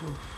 just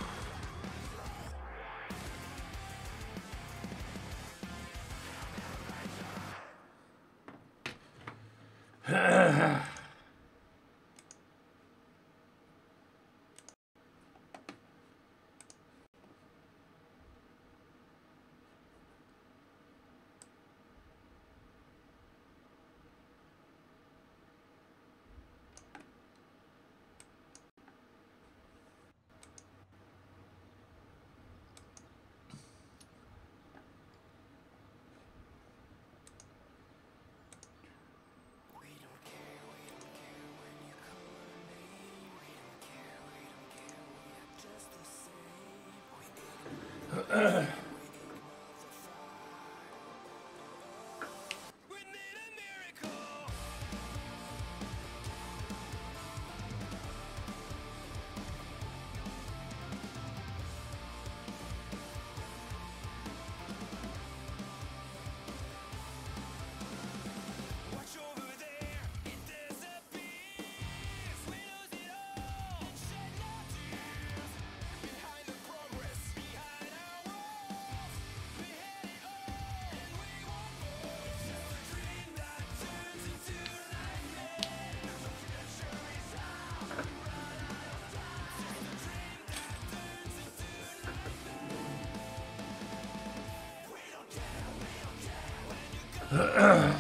the same.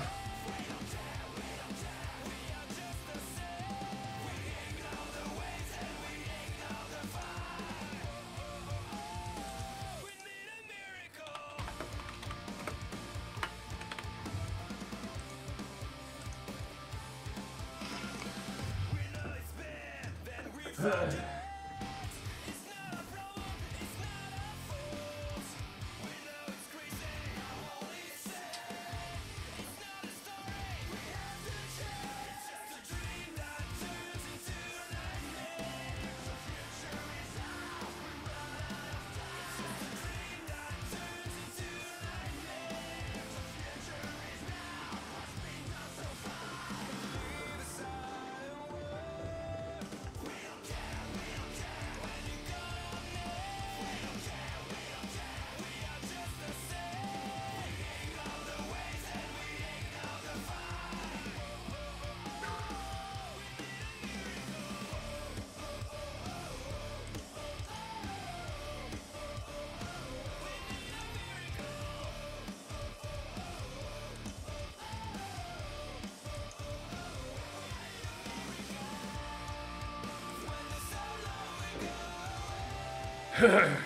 Huh.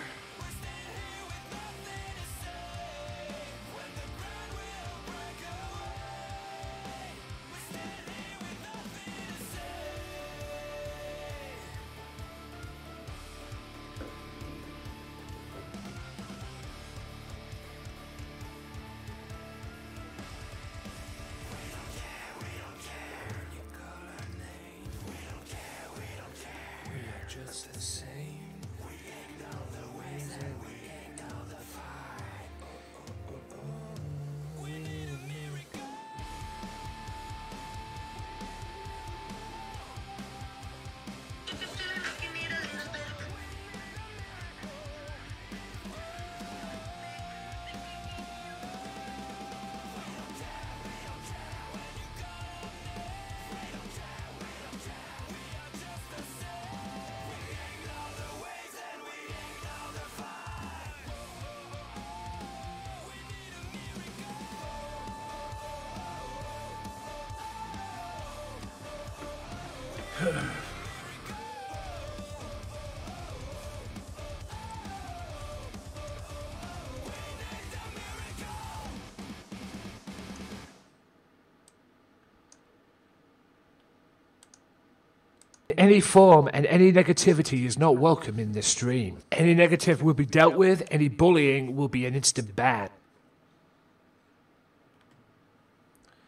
Any form and any negativity is not welcome in this stream. Any negative will be dealt with, any bullying will be an instant ban.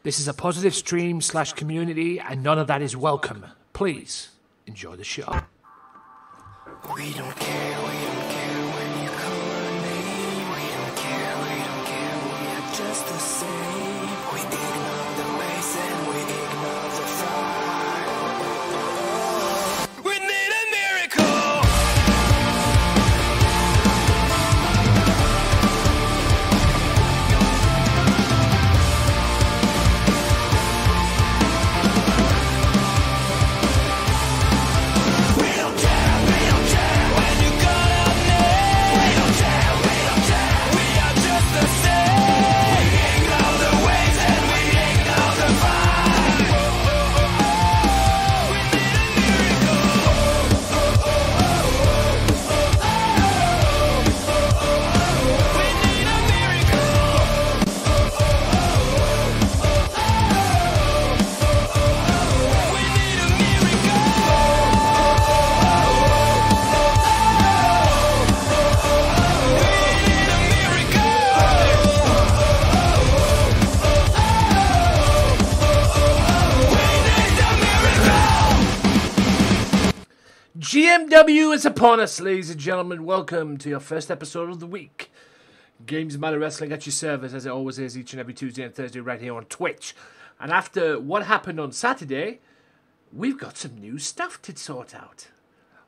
This is a positive stream slash community, and none of that is welcome. Please enjoy the show. We don't care, upon us, ladies and gentlemen. Welcome to your first episode of the week. Games of Matter Wrestling at your service, as it always is, each and every Tuesday and Thursday, right here on Twitch. And after what happened on Saturday, we've got some new stuff to sort out.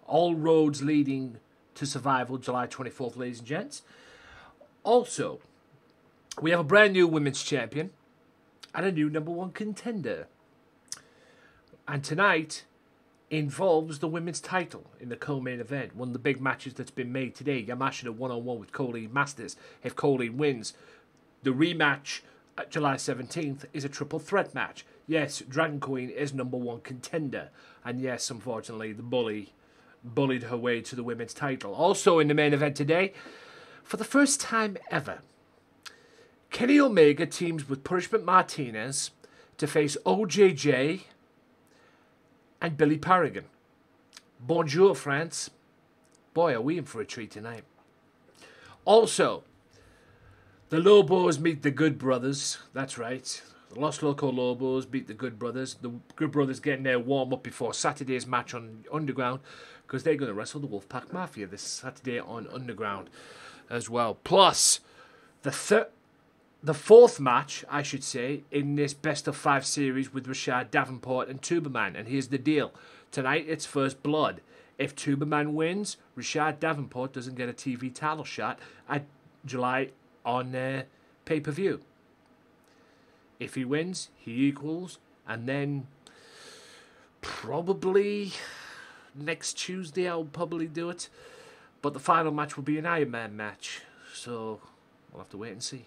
All roads leading to survival, July 24th, ladies and gents. Also, we have a brand new women's champion and a new number one contender. And tonight involves the women's title in the co-main event. One of the big matches that's been made today. Yamashita one-on-one with Colleen Masters. If Colleen wins, the rematch at July 17th is a triple threat match. Yes, Dragon Queen is number one contender. And yes, unfortunately, the bully bullied her way to the women's title. Also in the main event today, for the first time ever, Kenny Omega teams with Punishment Martinez to face OJJ and Billy Paragon. Bonjour, France. Boy, are we in for a treat tonight. Also, the Lobos meet the Good Brothers. That's right. The Los Loco Lobos beat the Good Brothers. The Good Brothers getting their warm up before Saturday's match on Underground because they're going to wrestle the Wolfpack Mafia this Saturday on Underground as well. Plus, the third. The fourth match, I should say, in this best of five series with Rashad Davenport and Tuberman. And here's the deal tonight it's first blood. If Tuberman wins, Rashad Davenport doesn't get a TV title shot at July on uh, pay per view. If he wins, he equals, and then probably next Tuesday I'll probably do it. But the final match will be an Iron Man match, so we'll have to wait and see.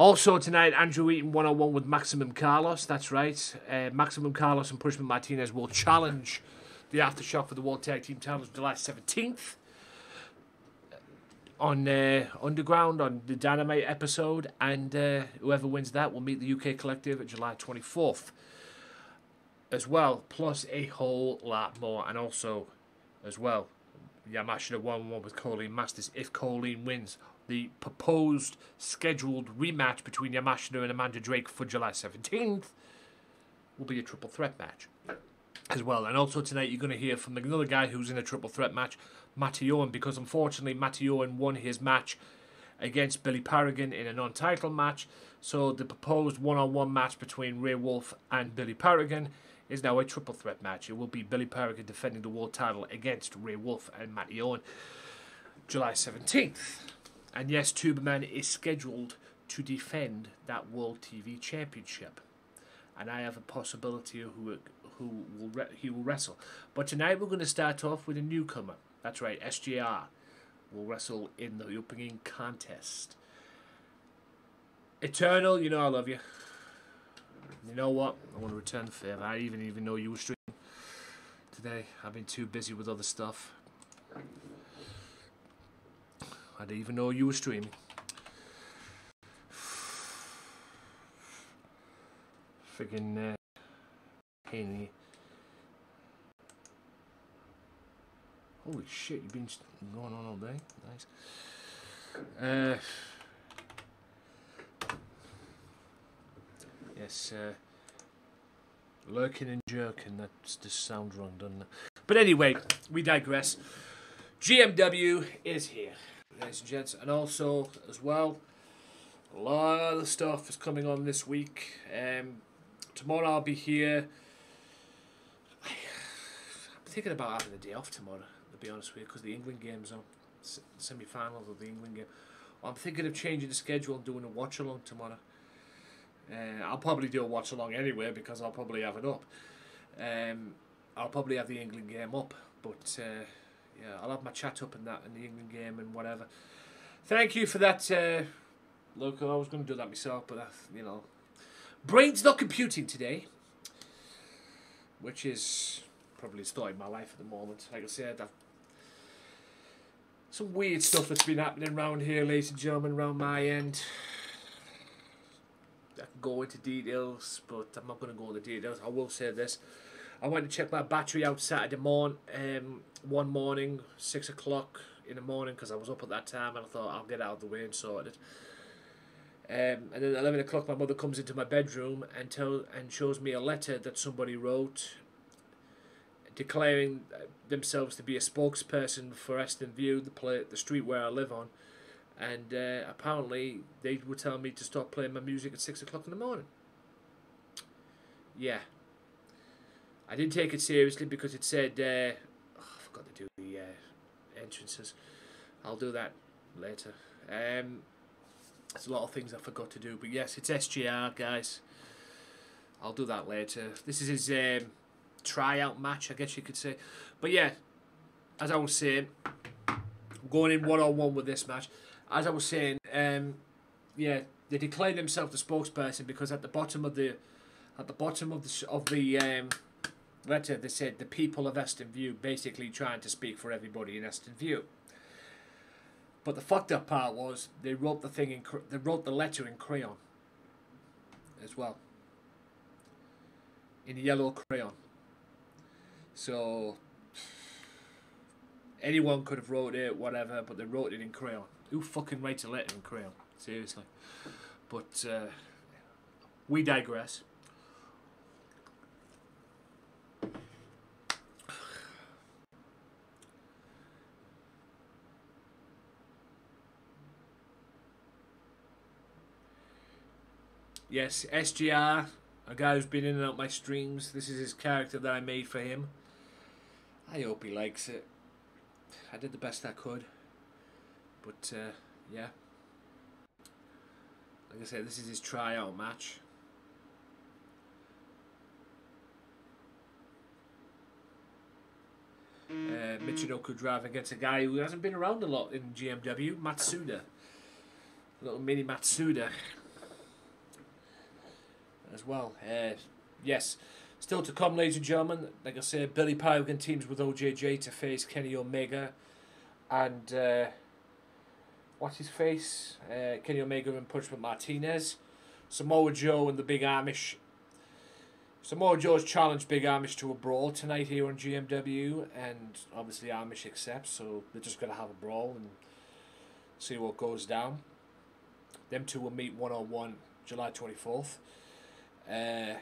Also tonight, Andrew Eaton one on one with Maximum Carlos. That's right. Uh, Maximum Carlos and Punishment Martinez will challenge the aftershock for the World Tag Team titles July 17th on uh, Underground on the Dynamite episode, and uh, whoever wins that will meet the UK Collective at July 24th as well, plus a whole lot more, and also as well, Yamashita 1 on 1 with Colleen Masters if Colleen wins. The proposed scheduled rematch between Yamashita and Amanda Drake for July 17th will be a triple threat match as well. And also tonight, you're going to hear from another guy who's in a triple threat match, Matty Owen, because unfortunately, Matty Owen won his match against Billy Paragon in a non title match. So the proposed one on one match between Ray Wolf and Billy Paragon is now a triple threat match. It will be Billy Paragon defending the world title against Ray Wolf and Matty Owen July 17th. And yes, Tuberman is scheduled to defend that World TV Championship. And I have a possibility of who who will he will wrestle. But tonight we're going to start off with a newcomer. That's right, SJR will wrestle in the opening contest. Eternal, you know I love you. You know what? I want to return the favor. I even even know you were streaming today. I've been too busy with other stuff. I didn't even know you were streaming. Freaking uh, Holy shit! You've been going on all day. Nice. Uh, yes. Uh, lurking and jerking. That just sounds wrong, doesn't it? But anyway, we digress. GMW is here ladies and gents, and also as well, a lot of stuff is coming on this week. Um, tomorrow I'll be here. I'm thinking about having a day off tomorrow. To be honest with you, because the England game's on, semi-finals of the England game. I'm thinking of changing the schedule and doing a watch along tomorrow. Uh, I'll probably do a watch along anyway because I'll probably have it up. Um, I'll probably have the England game up, but uh, yeah, I'll have my chat up in that in the England game and whatever. Thank you for that, uh. I was going to do that myself, but you know, brain's not computing today, which is probably of my life at the moment. Like I said, I've some weird stuff that's been happening around here, ladies and gentlemen, around my end. I can go into details, but I'm not going to go into details. I will say this. I went to check my battery out Saturday morning, um, one morning, six o'clock in the morning, because I was up at that time, and I thought I'll get out of the way and sort it. Um, and then at eleven o'clock, my mother comes into my bedroom and tell and shows me a letter that somebody wrote, declaring themselves to be a spokesperson for Aston View, the play, the street where I live on, and uh, apparently they were telling me to stop playing my music at six o'clock in the morning. Yeah. I didn't take it seriously because it said uh, oh, I forgot to do the uh, entrances. I'll do that later. Um, there's a lot of things I forgot to do, but yes, it's SGR, guys. I'll do that later. This is his um, tryout match, I guess you could say. But yeah, as I was saying, going in one on one with this match. As I was saying, um, yeah, they declared themselves the spokesperson because at the bottom of the at the bottom of the of the um, letter they said the people of Aston View, basically trying to speak for everybody in Aston View. But the fucked up part was they wrote the thing in they wrote the letter in crayon as well in yellow crayon. So anyone could have wrote it, whatever, but they wrote it in crayon. Who fucking writes a letter in crayon? Seriously. But uh, we digress. Yes, SGR, a guy who's been in and out my streams. This is his character that I made for him. I hope he likes it. I did the best I could. But, uh, yeah. Like I said, this is his tryout match. Uh, Michinoku driving against a guy who hasn't been around a lot in GMW, Matsuda. Little mini Matsuda as well. Uh, yes, still to come, ladies and gentlemen. Like I said, Billy Paragon teams with OJJ to face Kenny Omega and uh, what's his face? Uh, Kenny Omega and Punishment Martinez. Samoa Joe and the Big Amish. Samoa Joe's challenged Big Amish to a brawl tonight here on GMW, and obviously Amish accepts, so they're just going to have a brawl and see what goes down. Them two will meet one on one July 24th. Uh,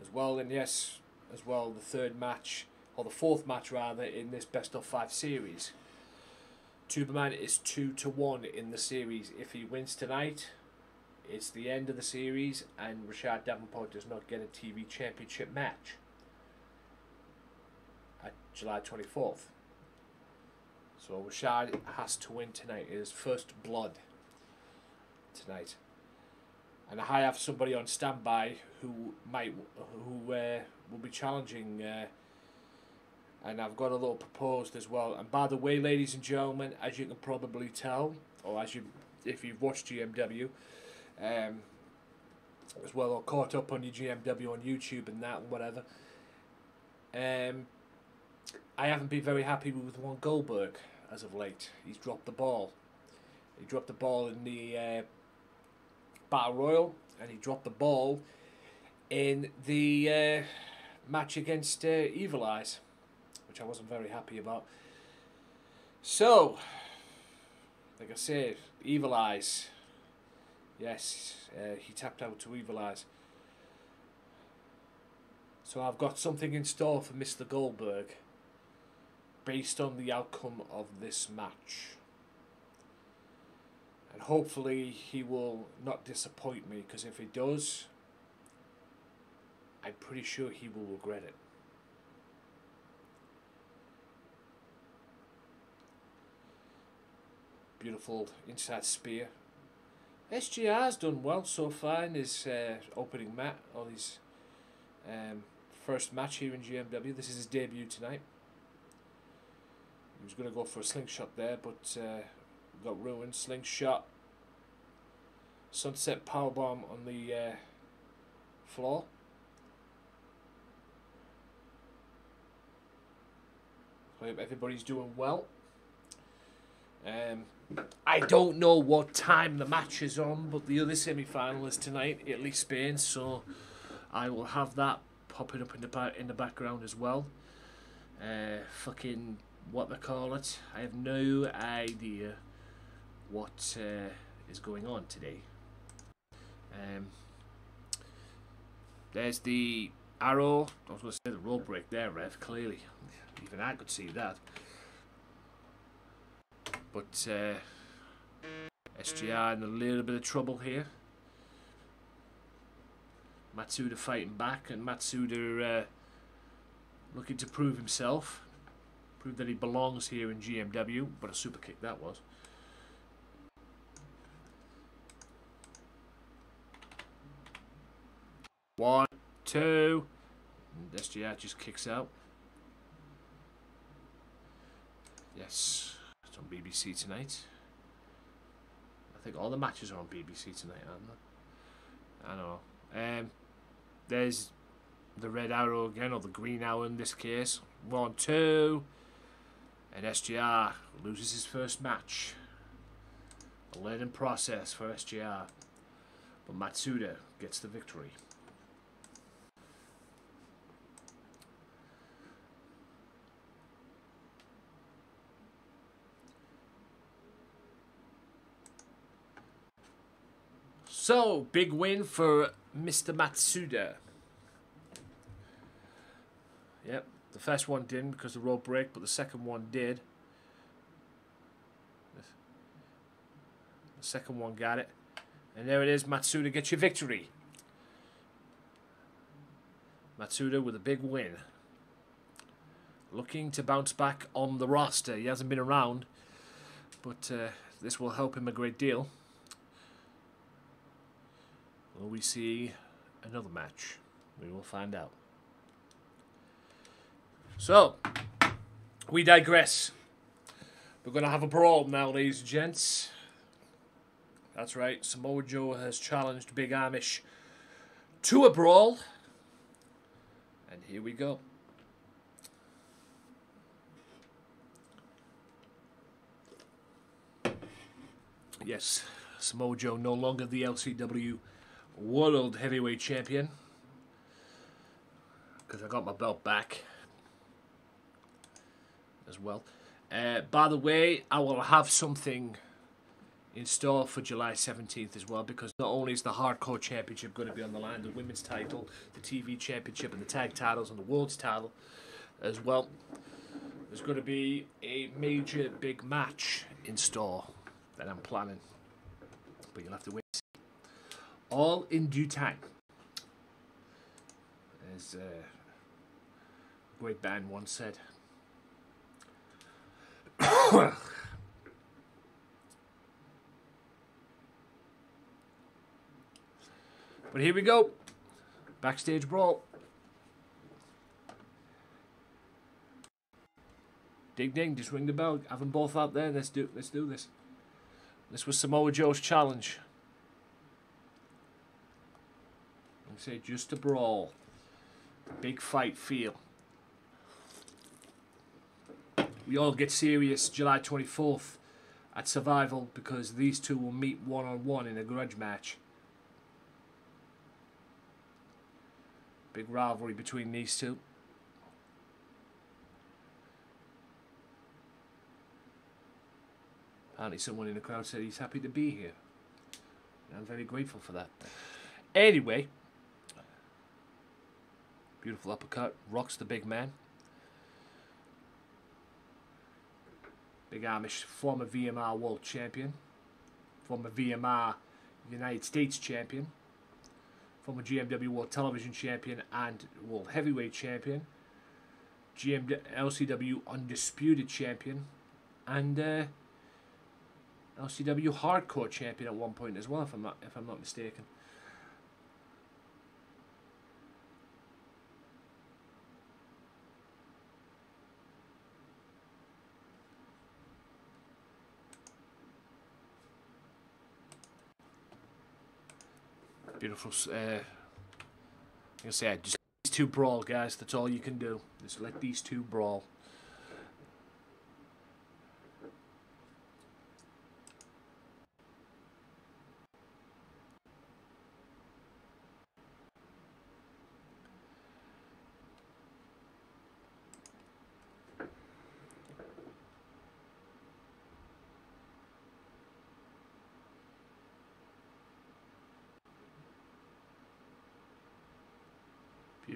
as well, and yes, as well, the third match, or the fourth match rather, in this best of five series. Tuberman is 2 to 1 in the series. If he wins tonight, it's the end of the series, and Rashad Davenport does not get a TV championship match at July 24th. So Rashad has to win tonight. It is first blood tonight. And I have somebody on standby who might who uh, will be challenging uh, and I've got a little proposed as well. And by the way, ladies and gentlemen, as you can probably tell, or as you if you've watched GMW, um, as well, or caught up on your GMW on YouTube and that and whatever, um, I haven't been very happy with one Goldberg as of late. He's dropped the ball. He dropped the ball in the uh, Battle Royal, and he dropped the ball in the uh, match against uh, Evil Eyes, which I wasn't very happy about. So, like I said, Evil Eyes. Yes, uh, he tapped out to Evil Eyes. So I've got something in store for Mr. Goldberg based on the outcome of this match. And hopefully he will not disappoint me because if he does, I'm pretty sure he will regret it. Beautiful inside spear. SGR's done well so far in his uh, opening mat or his um, first match here in GMW. This is his debut tonight. He was going to go for a slingshot there, but uh, got ruined. Slingshot. Sunset powerbomb on the uh, floor. Hope everybody's doing well. Um, I don't know what time the match is on, but the other semi final is tonight, Italy Spain, so I will have that popping up in the in the background as well. Uh, fucking what they call it. I have no idea what uh, is going on today. Um, there's the Arrow. I was going to say the rope break there, Rev. Clearly, even I could see that. But uh, SGR in a little bit of trouble here. Matsuda fighting back, and Matsuda uh, looking to prove himself, prove that he belongs here in GMW. But a super kick that was. One, two. And SGR just kicks out. Yes, it's on BBC tonight. I think all the matches are on BBC tonight, aren't they? I don't know. Um, there's the red arrow again, or the green arrow in this case. One, two. And SGR loses his first match. A learning process for SGR. But Matsuda gets the victory. So, big win for Mr. Matsuda. Yep, the first one didn't because the rope break, but the second one did. The second one got it. And there it is, Matsuda gets your victory. Matsuda with a big win. Looking to bounce back on the roster. He hasn't been around, but uh, this will help him a great deal. Will we see another match? We will find out. So, we digress. We're going to have a brawl now, ladies and gents. That's right, Samoa Joe has challenged Big Amish to a brawl. And here we go. Yes, Samoa Joe no longer the LCW World Heavyweight Champion. Because I got my belt back as well. Uh, by the way, I will have something in store for July 17th as well because not only is the Hardcore Championship going to be on the line, the women's title, the TV Championship, and the tag titles, and the World's title as well. There's going to be a major big match in store that I'm planning. But you'll have to wait. All in due time. As uh, a great band once said. but here we go. Backstage brawl. Ding ding, just ring the bell. Have them both out there. Let's do let's do this. This was Samoa Joe's challenge. Like I say, just a brawl. Big fight feel. We all get serious July 24th at Survival because these two will meet one on one in a grudge match. Big rivalry between these two. Apparently, someone in the crowd said he's happy to be here. I'm very grateful for that. Anyway, beautiful uppercut, rocks the big man. Big Amish, former VMR World Champion, former VMR United States Champion, former GMW World Television Champion and World Heavyweight Champion, GM LCW Undisputed Champion, and uh, LCW Hardcore Champion at one point as well, if I'm not if I'm not mistaken. Beautiful. Uh, like I said, just these two brawl, guys. That's all you can do. Just let these two brawl.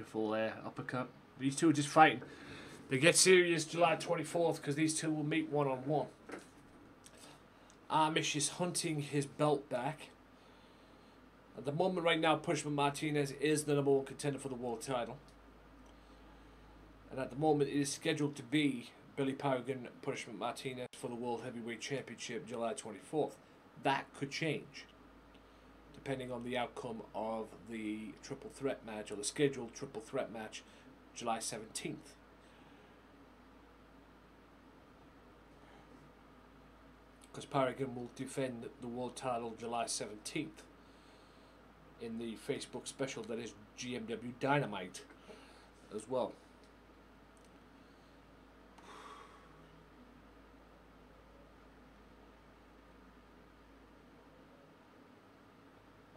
Beautiful uh, uppercut. These two are just fighting. They get serious July 24th because these two will meet one on one. Amish is hunting his belt back. At the moment, right now, Punishment Martinez is the number one contender for the world title. And at the moment, it is scheduled to be Billy Paragon Punishment Martinez for the World Heavyweight Championship July 24th. That could change depending on the outcome of the triple threat match or the scheduled triple threat match July 17th. Because Paragon will defend the world title July 17th in the Facebook special that is GMW Dynamite as well.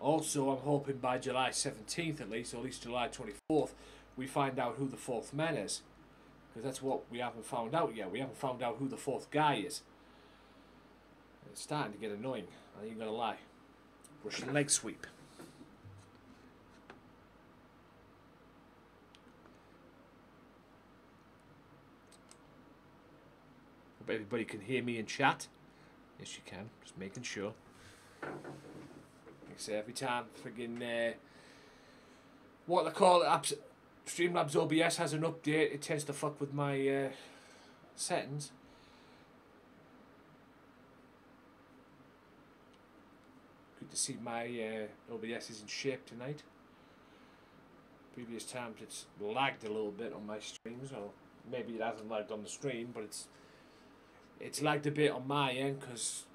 Also, I'm hoping by July 17th at least, or at least July 24th, we find out who the fourth man is. Because that's what we haven't found out yet. We haven't found out who the fourth guy is. It's starting to get annoying. I ain't gonna lie. Russian leg sweep. Hope everybody can hear me in chat. Yes, you can. Just making sure. I say, every time friggin' uh, what they call it, abs- Streamlabs OBS has an update, it tends to fuck with my uh, settings. Good to see my uh, OBS is in shape tonight. Previous times it's lagged a little bit on my streams, or maybe it hasn't lagged on the stream, but it's it's lagged a bit on my end because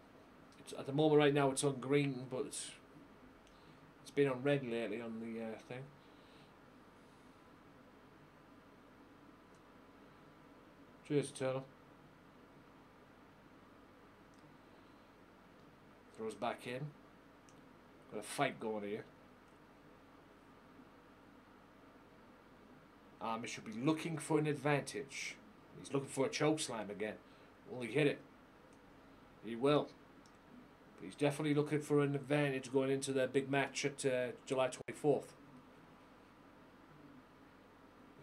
at the moment right now it's on green, but it's, been on red lately on the uh, thing. Cheers, Turtle. Throws back in. Got a fight going here. Um, he should be looking for an advantage. He's looking for a choke slam again. Will he hit it? He will. But he's definitely looking for an advantage going into their big match at uh, July 24th.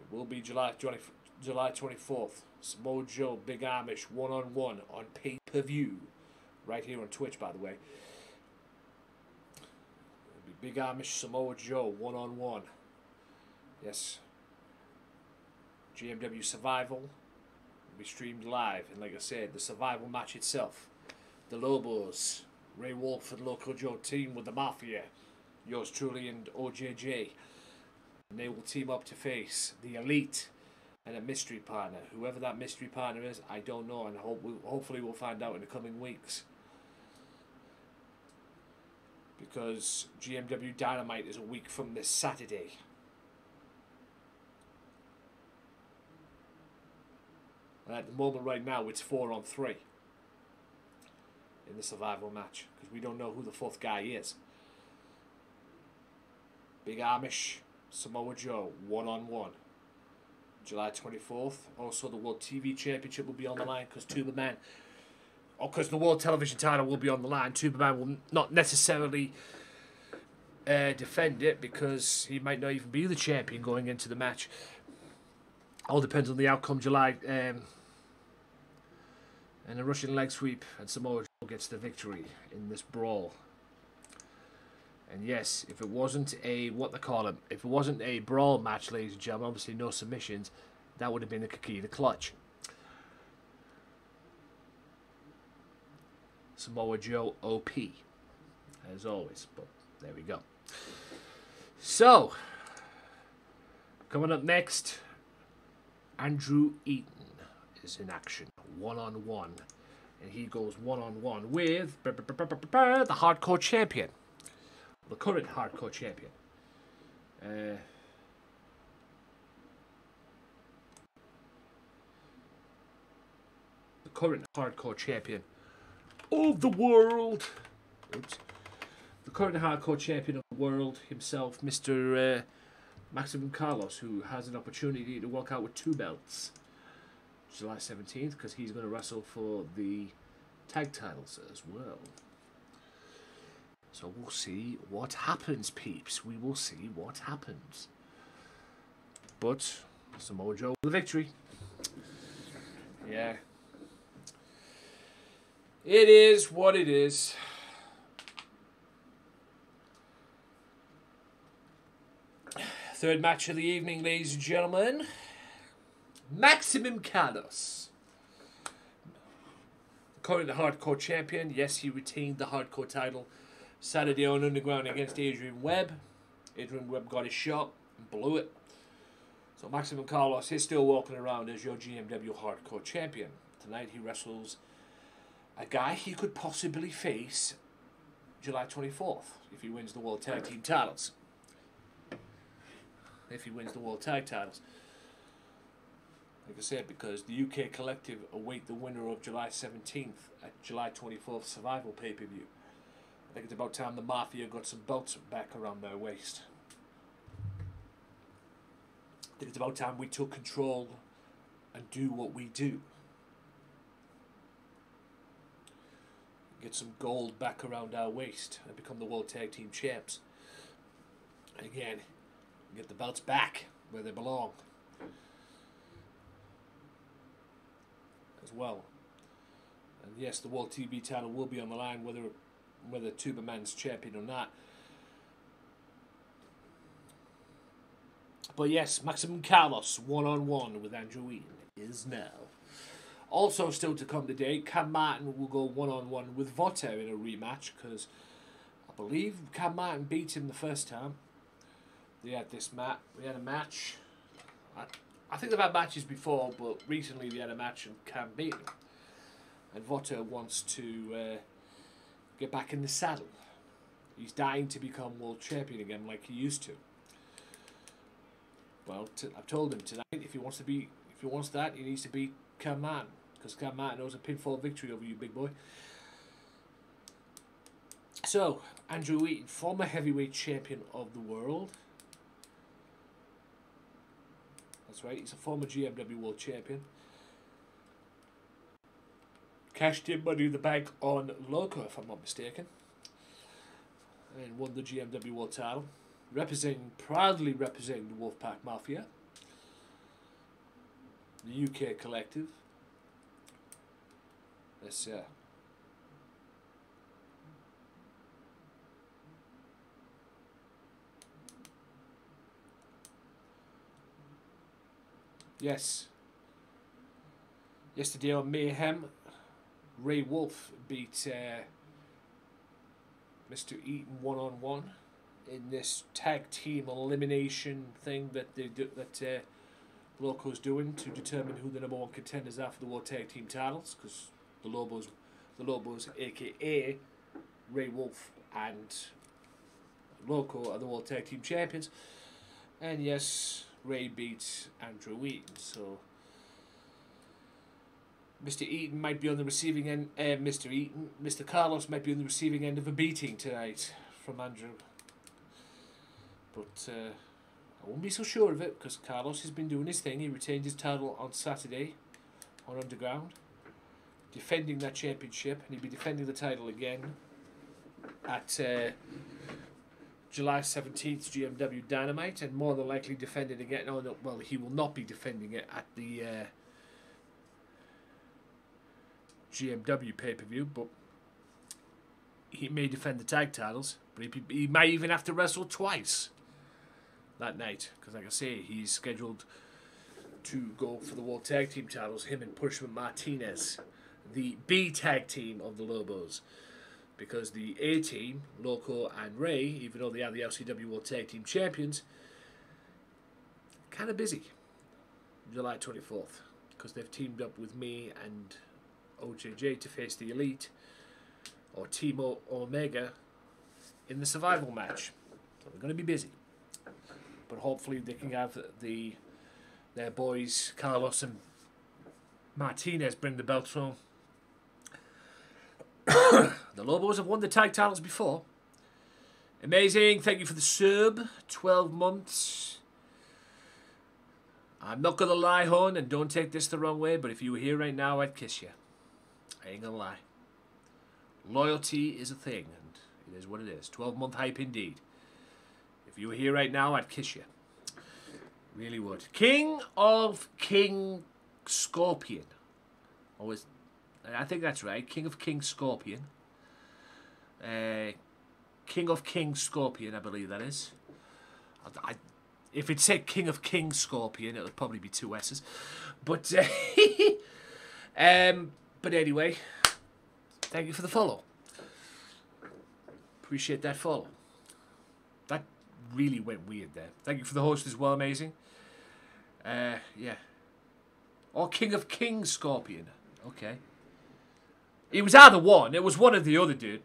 It will be July 20, July 24th. Samoa Joe, Big Amish, one on one on pay per view. Right here on Twitch, by the way. Big Amish, Samoa Joe, one on one. Yes. GMW Survival will be streamed live. And like I said, the survival match itself. The Lobos, Ray Wolf and Loco Joe team with the Mafia. Yours truly and OJJ. And they will team up to face the Elite and a mystery partner. Whoever that mystery partner is, I don't know, and hope we, hopefully we'll find out in the coming weeks. Because GMW Dynamite is a week from this Saturday. And at the moment, right now, it's four on three in the survival match because we don't know who the fourth guy is. Big Amish, Samoa Joe, one on one. July 24th. Also, the World TV Championship will be on the line because Tuba Man, or because the World Television title will be on the line. Tuba Man will not necessarily uh, defend it because he might not even be the champion going into the match. All depends on the outcome. July um, and a Russian leg sweep, and Samoa Joe gets the victory in this brawl. And yes, if it wasn't a what they call it, if it wasn't a brawl match, ladies and gentlemen, obviously no submissions, that would have been the clutch. Samoa Joe OP, as always. But there we go. So, coming up next, Andrew Eaton is in action, one on one, and he goes one on one with the Hardcore Champion the current hardcore champion. Uh, the current hardcore champion of the world. Oops. The current hardcore champion of the world himself, Mr. Uh, Maximum Carlos, who has an opportunity to walk out with two belts. July 17th, because he's going to wrestle for the tag titles as well. So we'll see what happens, peeps. We will see what happens. but Samoa Joe with the victory. Yeah. It is what it is. Third match of the evening, ladies and gentlemen. Maximum Carlos. Current the hardcore champion. Yes, he retained the hardcore title Saturday on Underground against Adrian Webb. Adrian Webb got his shot and blew it. So Maximum Carlos is still walking around as your GMW hardcore champion. Tonight he wrestles a guy he could possibly face July 24th if he wins the World Tag Team titles. If he wins the World Tag titles. Like I said, because the UK Collective await the winner of July 17th at July 24th Survival pay per view. I think it's about time the Mafia got some belts back around their waist. I think it's about time we took control and do what we do. Get some gold back around our waist and become the World Tag Team Champs. Again, get the belts back where they belong. As well. And yes, the World TV title will be on the line whether whether Tuberman's champion or not. But yes, Maximum Carlos one on one with Andrew Eaton is now. Also, still to come today, Cam Martin will go one on one with Voter in a rematch because I believe Cam Martin beat him the first time. They had this match. We had a match. I, I think they've had matches before, but recently they had a match and Cam beat him. And Voter wants to uh, get back in the saddle. He's dying to become world champion again, like he used to. Well, I've told him tonight if he wants to be, if he wants that, he needs to beat Cam because Cam knows a pinfall victory over you, big boy. So, Andrew Eaton, former heavyweight champion of the world. That's right, he's a former GMW world champion. Cashed in money in the bank on Loco, if I'm not mistaken. And won the GMW world title representing proudly representing the Wolfpack Mafia, the UK Collective. Yes, yeah. Uh, Yes. Yesterday on Mayhem, Ray Wolf beat uh, Mr. Eaton one on one in this tag team elimination thing that they do that uh, Loco's doing to determine who the number one contenders are for the World Tag Team titles because the Lobos, the Lobos, aka Ray Wolf and Loco are the World Tag Team champions, and yes, Ray beats Andrew Eaton. So Mr. Eaton might be on the receiving end. Uh, Mr. Eaton, Mr. Carlos might be on the receiving end of a beating tonight from Andrew. But uh, I won't be so sure of it because Carlos has been doing his thing. He retained his title on Saturday on Underground, defending that championship, and he'll be defending the title again at uh, July 17th GMW Dynamite, and more than likely defending again. No, no, well, he will not be defending it at the uh, GMW pay per view, but he may defend the tag titles, but he, he might even have to wrestle twice that night because, like I say, he's scheduled to go for the World Tag Team titles. Him and Punishment Martinez, the B Tag Team of the Lobos, because the A Team, Loco and Ray, even though they are the LCW World Tag Team champions, kind of busy. July twenty fourth, because they've teamed up with me and OJJ to face the Elite or Team Omega in the survival match. So they're going to be busy but hopefully they can have the their boys Carlos and Martinez bring the belts home. The Lobos have won the tag titles before. Amazing! Thank you for the sub. Twelve months. I'm not gonna lie, hon, and don't take this the wrong way, but if you were here right now, I'd kiss you. I ain't gonna lie. Loyalty is a thing, and it is what it is. Twelve month hype indeed. If you were here right now, I'd kiss you. Really would. King of King Scorpion. Always, I think that's right. King of King Scorpion. Uh, King of Kings Scorpion, I believe that is. I, I- if it said King of Kings Scorpion, it would probably be two S's. But, uh, um, but anyway, thank you for the follow. Appreciate that follow. That really went weird there. Thank you for the host as well, amazing. Uh, yeah. Or King of Kings Scorpion. Okay. It was either one. It was one or the other, dude.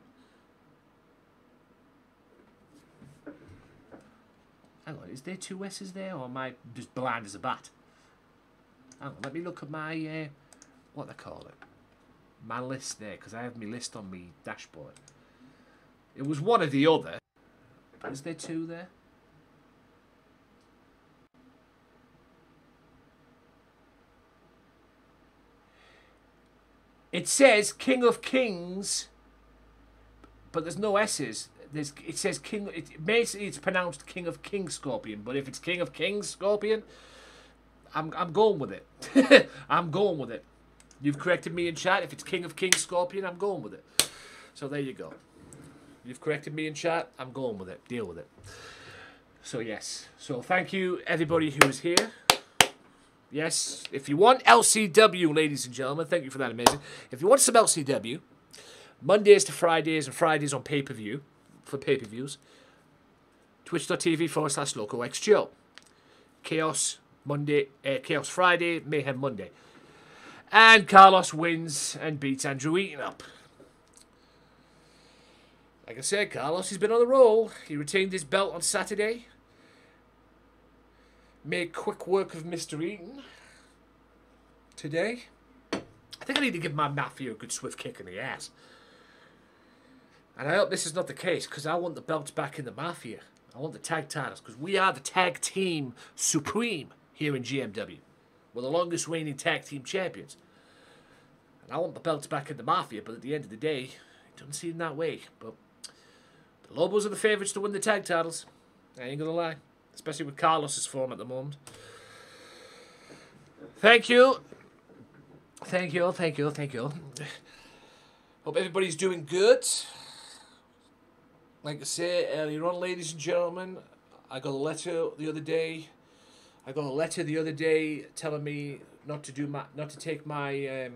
Hang on, is there two S's there, or am I just blind as a bat? Hang on, let me look at my, uh, what they call it, my list there, because I have my list on my dashboard. It was one or the other. Is there two there? It says King of Kings, but there's no S's. There's, it says King. It, basically, it's pronounced King of Kings Scorpion, but if it's King of Kings Scorpion, I'm I'm going with it. I'm going with it. You've corrected me in chat. If it's King of Kings Scorpion, I'm going with it. So there you go. You've corrected me in chat. I'm going with it. Deal with it. So yes. So thank you everybody who is here. Yes. If you want LCW, ladies and gentlemen, thank you for that amazing. If you want some LCW, Mondays to Fridays and Fridays on pay per view for pay per views. Twitch.tv forward slash local XGO. Chaos Monday, uh, Chaos Friday, Mayhem Monday. And Carlos wins and beats Andrew Eaton up. Like I said, Carlos has been on the roll. He retained his belt on Saturday. Made quick work of Mr. Eaton today. I think I need to give my Mafia a good swift kick in the ass. And I hope this is not the case because I want the belts back in the Mafia. I want the tag titles because we are the tag team supreme here in GMW. We're the longest reigning tag team champions. And I want the belts back in the Mafia, but at the end of the day, it doesn't seem that way. But the Lobos are the favourites to win the tag titles. I ain't gonna lie. Especially with Carlos's form at the moment. Thank you. Thank you, thank you, thank you. Hope everybody's doing good. Like I said earlier on, ladies and gentlemen, I got a letter the other day. I got a letter the other day telling me not to do my, not to take my, um,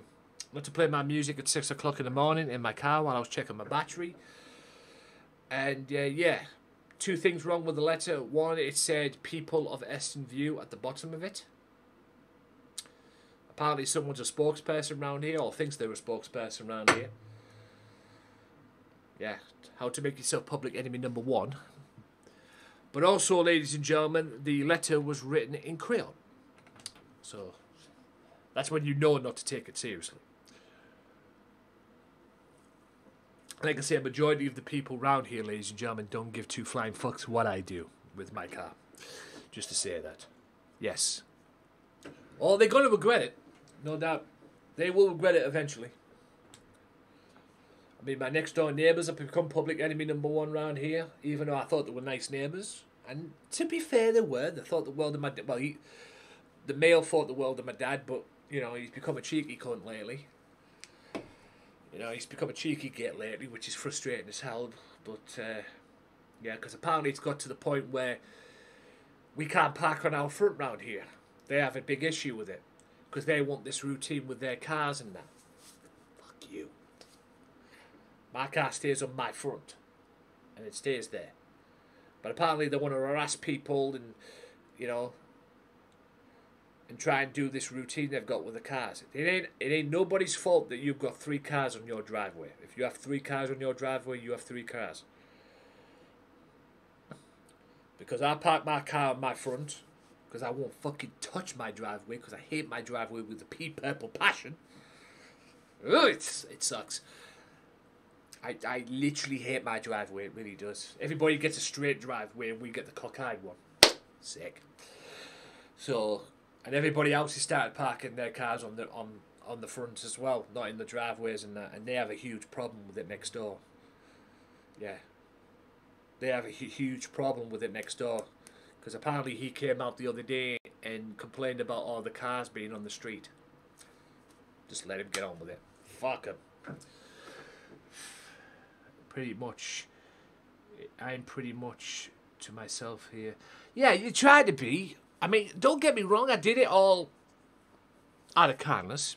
not to play my music at six o'clock in the morning in my car while I was checking my battery. And uh, yeah, two things wrong with the letter. One, it said "People of Eston View" at the bottom of it. Apparently, someone's a spokesperson around here, or thinks they're a spokesperson around here. Yeah, how to make yourself public enemy number one. But also, ladies and gentlemen, the letter was written in crayon. So, that's when you know not to take it seriously. Like I say, a majority of the people around here, ladies and gentlemen, don't give two flying fucks what I do with my car. Just to say that. Yes. Oh, they're going to regret it. No doubt. They will regret it eventually. I mean, my next door neighbours have become public enemy number one round here, even though I thought they were nice neighbours. And to be fair, they were. They thought the world of my dad. Well, he, the male thought the world of my dad, but, you know, he's become a cheeky cunt lately. You know, he's become a cheeky git lately, which is frustrating as hell. But, uh, yeah, because apparently it's got to the point where we can't park on our front round here. They have a big issue with it because they want this routine with their cars and that. Fuck you. My car stays on my front and it stays there. But apparently they want to harass people and, you know, and try and do this routine they've got with the cars. It ain't it ain't nobody's fault that you've got three cars on your driveway. If you have three cars on your driveway, you have three cars. Because I park my car on my front, because I won't fucking touch my driveway, because I hate my driveway with a pea purple passion. Ugh, it sucks. I, I literally hate my driveway, it really does. Everybody gets a straight driveway, and we get the cockeyed one. Sick. So, and everybody else has started parking their cars on the on on the front as well, not in the driveways and that, and they have a huge problem with it next door. Yeah, they have a hu- huge problem with it next door, Because apparently he came out the other day and complained about all the cars being on the street. Just let him get on with it. Fuck him. Pretty much, I'm pretty much to myself here. Yeah, you tried to be. I mean, don't get me wrong. I did it all out of kindness.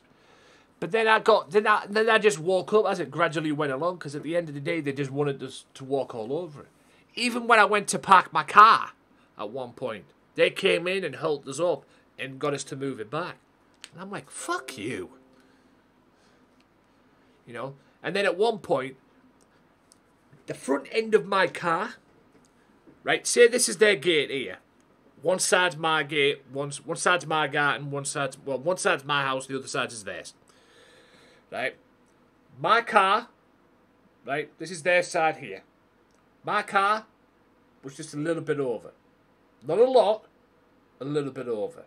But then I got then I then I just woke up as it gradually went along because at the end of the day they just wanted us to walk all over it. Even when I went to park my car at one point, they came in and held us up and got us to move it back. And I'm like, fuck you. You know? And then at one point, the front end of my car, right? Say this is their gate here. One side's my gate, one, one side's my garden, one side's, well, one side's my house, the other side is theirs. Right? My car, right? This is their side here. My car was just a little bit over. Not a lot, a little bit over.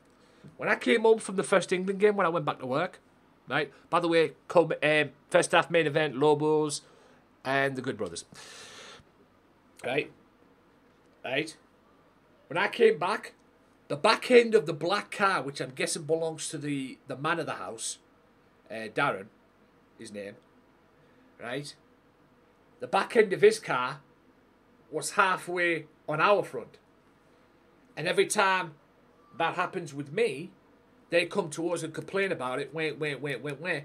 When I came home from the first England game, when I went back to work, right? By the way, come, um, first half main event, Lobos and the Good Brothers. Right? Right? When I came back, the back end of the black car, which I'm guessing belongs to the, the man of the house, uh, Darren, his name, right? The back end of his car was halfway on our front. And every time that happens with me, they come to us and complain about it. Wait, wait, wait, wait, wait.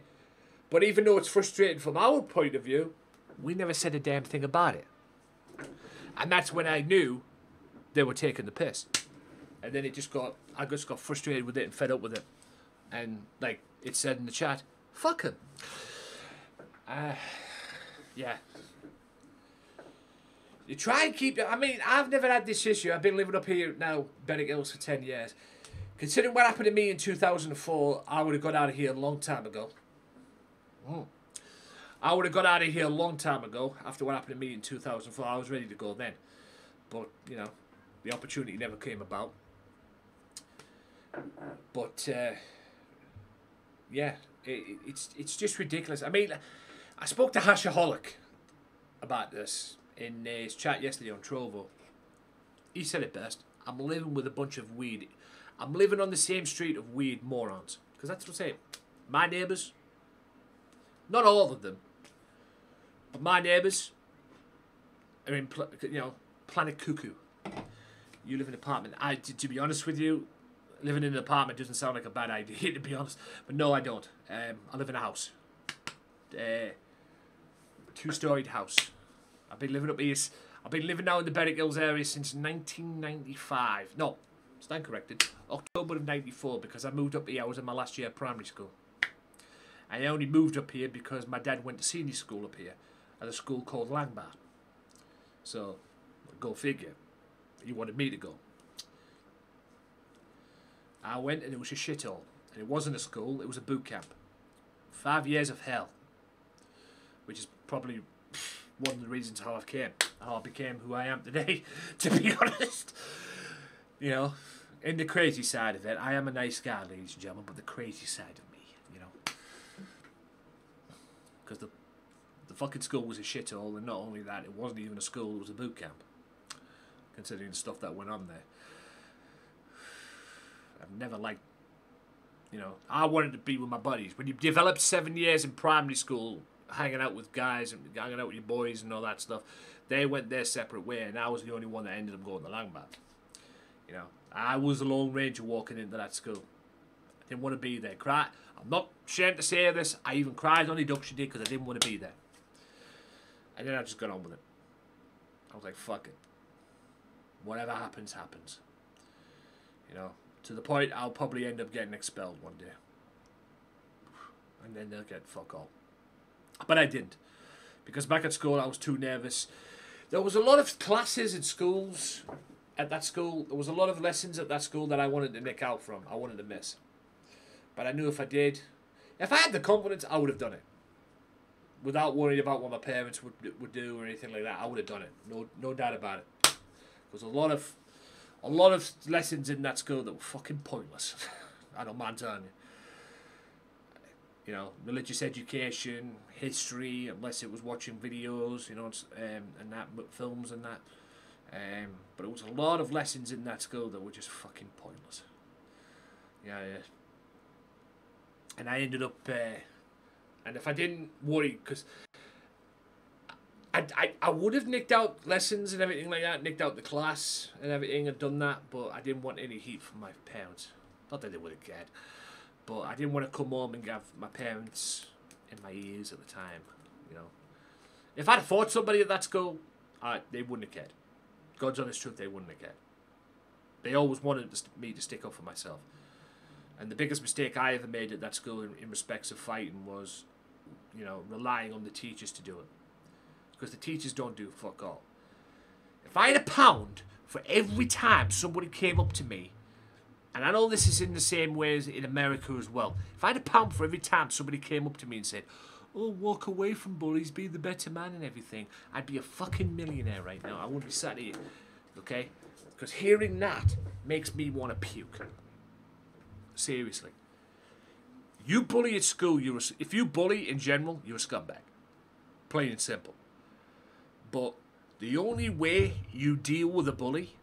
But even though it's frustrating from our point of view, we never said a damn thing about it. And that's when I knew they were taking the piss. And then it just got, I just got frustrated with it and fed up with it. And like it said in the chat, fuck him. Uh, yeah. You try and keep. I mean, I've never had this issue. I've been living up here now, Berwick Hills, for 10 years. Considering what happened to me in 2004, I would have got out of here a long time ago. Mm. I would have got out of here a long time ago after what happened to me in 2004. I was ready to go then. But, you know, the opportunity never came about. But, uh, yeah, it, it's it's just ridiculous. I mean, I spoke to Hashaholic about this in his chat yesterday on Trovo. He said it best. I'm living with a bunch of weed. I'm living on the same street of weed morons. Because that's what I'm saying. My neighbours, not all of them, but my neighbours are in, you know, Planet Cuckoo. You live in an apartment. I, to, be honest with you, living in an apartment doesn't sound like a bad idea, to be honest. But no, I don't. Um, I live in a house. Uh, two-storied house. I've been living up here. I've been living now in the Berwick Hills area since 1995. No, stand corrected. October of 94 because I moved up here. I was in my last year of primary school. I only moved up here because my dad went to senior school up here at a school called Langbar. So, go figure. He wanted me to go. I went and it was a shithole. And it wasn't a school, it was a boot camp. Five years of hell. Which is probably one of the reasons how I came, how I became who I am today, to be honest. You know, in the crazy side of it, I am a nice guy, ladies and gentlemen, but the crazy side of me, you know. Because the, the fucking school was a shithole, and not only that, it wasn't even a school, it was a boot camp. Considering the stuff that went on there. I've never liked you know, I wanted to be with my buddies. When you develop seven years in primary school, hanging out with guys and hanging out with your boys and all that stuff, they went their separate way, and I was the only one that ended up going to Langbar. You know, I was the Lone Ranger walking into that school. I didn't want to be there. Cry. I'm not ashamed to say this. I even cried on induction day because I didn't want to be there. And then I just got on with it. I was like, fuck it. Whatever happens, happens. You know, to the point I'll probably end up getting expelled one day. And then they'll get fuck all. But I didn't. Because back at school I was too nervous. There was a lot of classes in schools at that school. There was a lot of lessons at that school that I wanted to nick out from. I wanted to miss. But I knew if I did, if I had the confidence, I would have done it. Without worrying about what my parents would would do or anything like that, I would have done it. No no doubt about it. There was a lot of a lot of lessons in that school that were fucking pointless. I don't mind telling you. You know, religious education, history, unless it was watching videos, you know, um, and that films and that. Um, but it was a lot of lessons in that school that were just fucking pointless. Yeah, yeah. And I ended up, uh, and if I didn't worry, because I, I, I would have nicked out lessons and everything like that, nicked out the class and everything, and done that, but I didn't want any heat from my parents. Not that they would have cared, but I didn't want to come home and have my parents in my ears at the time, you know. If I'd fought somebody at that school, I, they wouldn't have cared. God's honest truth, they wouldn't have cared. They always wanted me to stick up for myself. And the biggest mistake I ever made at that school in, in respects of fighting was, you know, relying on the teachers to do it. Because the teachers don't do fuck all. If I had a pound for every time somebody came up to me, and I know this is in the same way as in America as well. If I had a pound for every time somebody came up to me and said, Oh, walk away from bullies, be the better man and everything, I'd be a fucking millionaire right now. I wouldn't be sat here. Okay? Because hearing that makes me want to puke. Seriously. You bully at school, you're a, if you bully in general, you're a scumbag. Plain and simple. But the only way you deal with a bully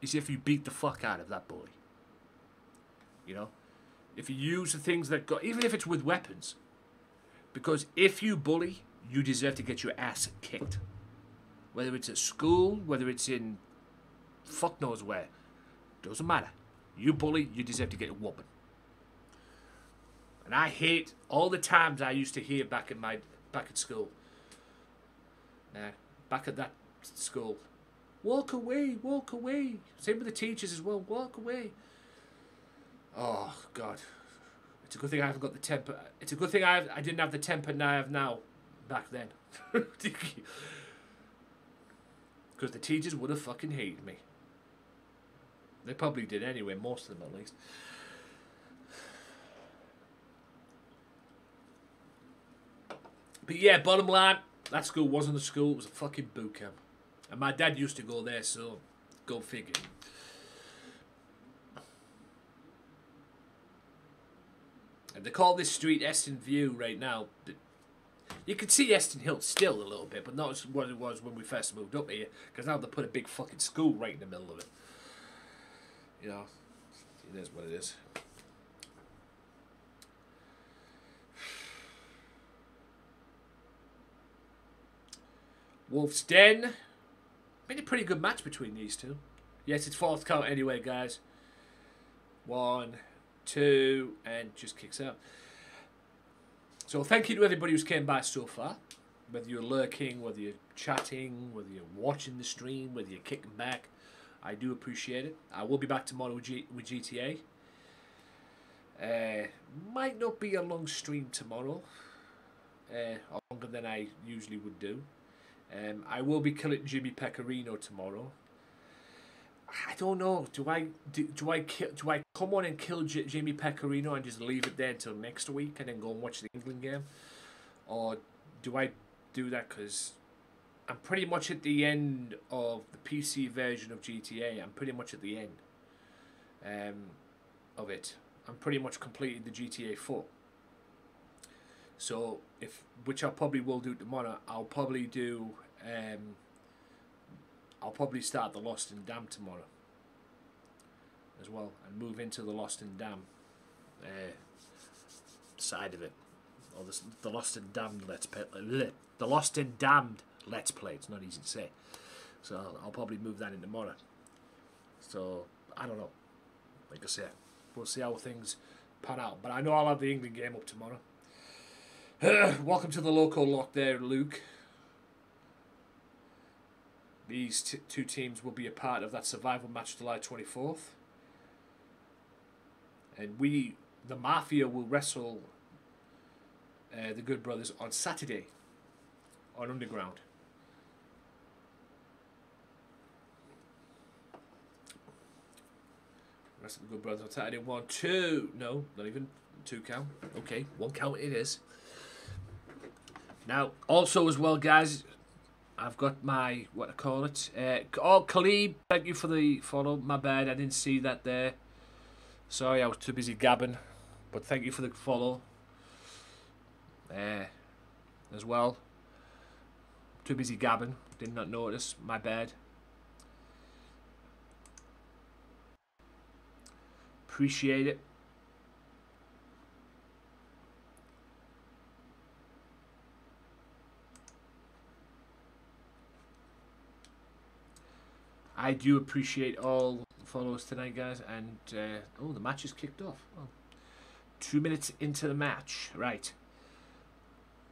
is if you beat the fuck out of that bully. You know? If you use the things that got, even if it's with weapons. Because if you bully, you deserve to get your ass kicked. Whether it's at school, whether it's in fuck knows where. Doesn't matter. You bully, you deserve to get a whooping. And I hate all the times I used to hear back in my back at school. Nah, back at that school. Walk away, walk away. Same with the teachers as well. Walk away. Oh God, it's a good thing I haven't got the temper. It's a good thing I I didn't have the temper now I have now. Back then, because the teachers would have fucking hated me. They probably did anyway, most of them at least. But yeah, bottom line, that school wasn't a school, it was a fucking boot camp. And my dad used to go there, so go figure. And they call this street Eston View right now. You can see Eston Hill still a little bit, but not as what it was when we first moved up here. Because now they put a big fucking school right in the middle of it. You know, it is what it is. Wolf's Den. Been a pretty good match between these two. Yes, it's fourth count anyway, guys. One, two, and just kicks out. So thank you to everybody who's came by so far. Whether you're lurking, whether you're chatting, whether you're watching the stream, whether you're kicking back. I do appreciate it. I will be back tomorrow with, G- with GTA. Uh, might not be a long stream tomorrow. Uh, longer than I usually would do. Um, I will be killing Jimmy Pecorino tomorrow. I don't know. Do I do, do I kill, do I come on and kill J- Jimmy Pecorino and just leave it there until next week and then go and watch the England game, or do I do that because I'm pretty much at the end of the PC version of GTA. I'm pretty much at the end um, of it. I'm pretty much completed the GTA 4. So if which I probably will do tomorrow, I'll probably do. Um, I'll probably start the Lost and Dam tomorrow. As well, and move into the Lost and Dam uh, side of it, or the, the Lost and Damned Let's Play. The Lost and Damned Let's Play. It's not easy to say, so I'll, I'll probably move that in tomorrow. So I don't know. Like I said, we'll see how things pan out. But I know I'll have the England game up tomorrow. Welcome to the local lock there, Luke. These t- two teams will be a part of that survival match July 24th. And we, the Mafia, will wrestle uh, the Good Brothers on Saturday on Underground. Wrestle the Good Brothers on Saturday. One, two. No, not even two count. Okay, one count it is. Now, also as well, guys, I've got my what I call it. Uh, oh, Khalib, thank you for the follow. My bad, I didn't see that there. Sorry, I was too busy gabbing, but thank you for the follow. Uh, as well. Too busy gabbing. Did not notice. My bad. Appreciate it. I do appreciate all the follows tonight, guys. And uh, oh, the match is kicked off. Oh. Two minutes into the match, right?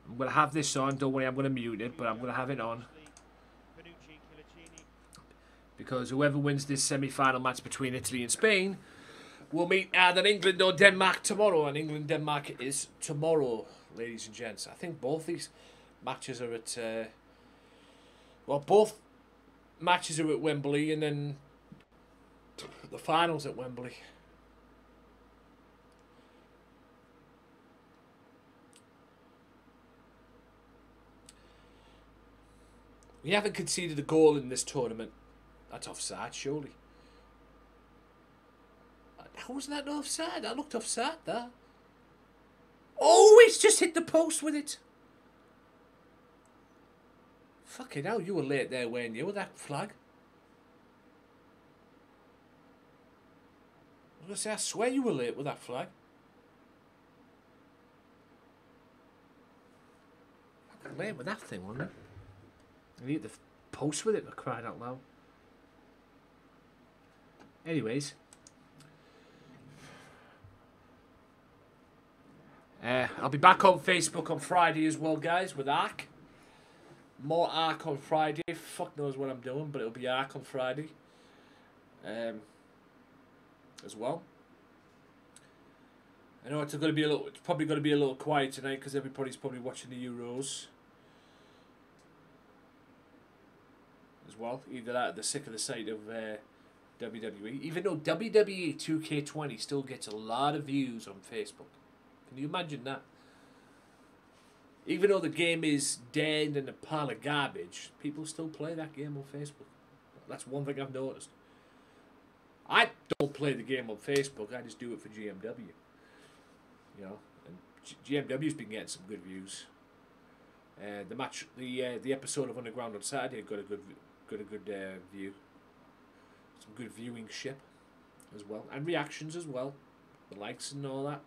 I'm gonna have this on. Don't worry, I'm gonna mute it, but I'm gonna have it on because whoever wins this semi-final match between Italy and Spain will meet either England or Denmark tomorrow. And England Denmark is tomorrow, ladies and gents. I think both these matches are at uh, well, both matches are at Wembley, and then the finals at Wembley. We haven't conceded a goal in this tournament. That's offside, surely. How was that offside? That looked offside, that. Oh, he's just hit the post with it. Fucking hell, you were late there, weren't you, with that flag? I was going to say, I swear you were late with that flag. Fucking late with that thing, wasn't it? I need the post with it, for crying out loud. Anyways. Uh, I'll be back on Facebook on Friday as well, guys, with Ark. More Ark on Friday. Fuck knows what I'm doing, but it'll be Ark on Friday. Um, as well. I know it's going to be a little. It's probably going to be a little quiet tonight because everybody's probably watching the Euros. As well, either that, or sick of the sight of uh, WWE. Even though WWE 2K20 still gets a lot of views on Facebook. Can you imagine that? Even though the game is dead and a pile of garbage, people still play that game on Facebook. That's one thing I've noticed. I don't play the game on Facebook. I just do it for GMW. You know, and GMW's been getting some good views. Uh, the match, the uh, the episode of Underground on Saturday got a good got a good uh, view. Some good viewing ship as well, and reactions as well, the likes and all that.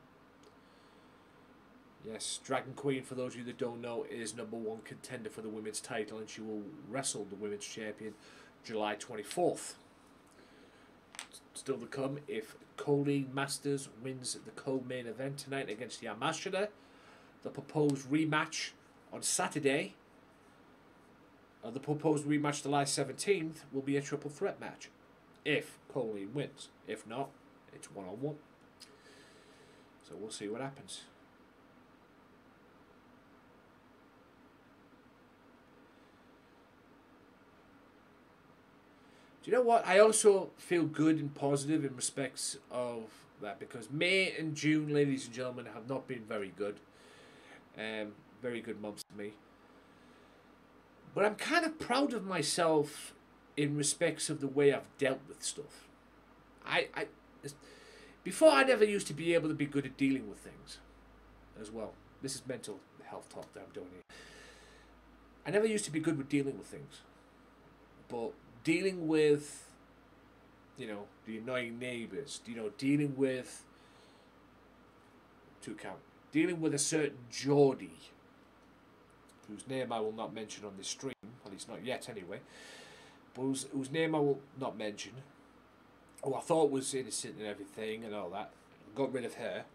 Yes, Dragon Queen, for those of you that don't know, is number one contender for the women's title, and she will wrestle the women's champion July 24th. Still to come, if Colleen Masters wins the co-main event tonight against Yamashita, the proposed rematch on Saturday, uh, the proposed rematch July 17th, will be a triple threat match. If Colleen wins. If not, it's one-on-one. So we'll see what happens. Do you know what? I also feel good and positive in respects of that because May and June, ladies and gentlemen, have not been very good. Um, very good months to me. But I'm kind of proud of myself in respects of the way I've dealt with stuff. I, I, before I never used to be able to be good at dealing with things, as well. This is mental health talk that I'm doing here. I never used to be good with dealing with things, but dealing with, you know, the annoying neighbors, you know, dealing with, to count, dealing with a certain Geordie, whose name I will not mention on this stream, at least not yet anyway, but whose, whose name I will not mention, who I thought was innocent and everything and all that, got rid of her,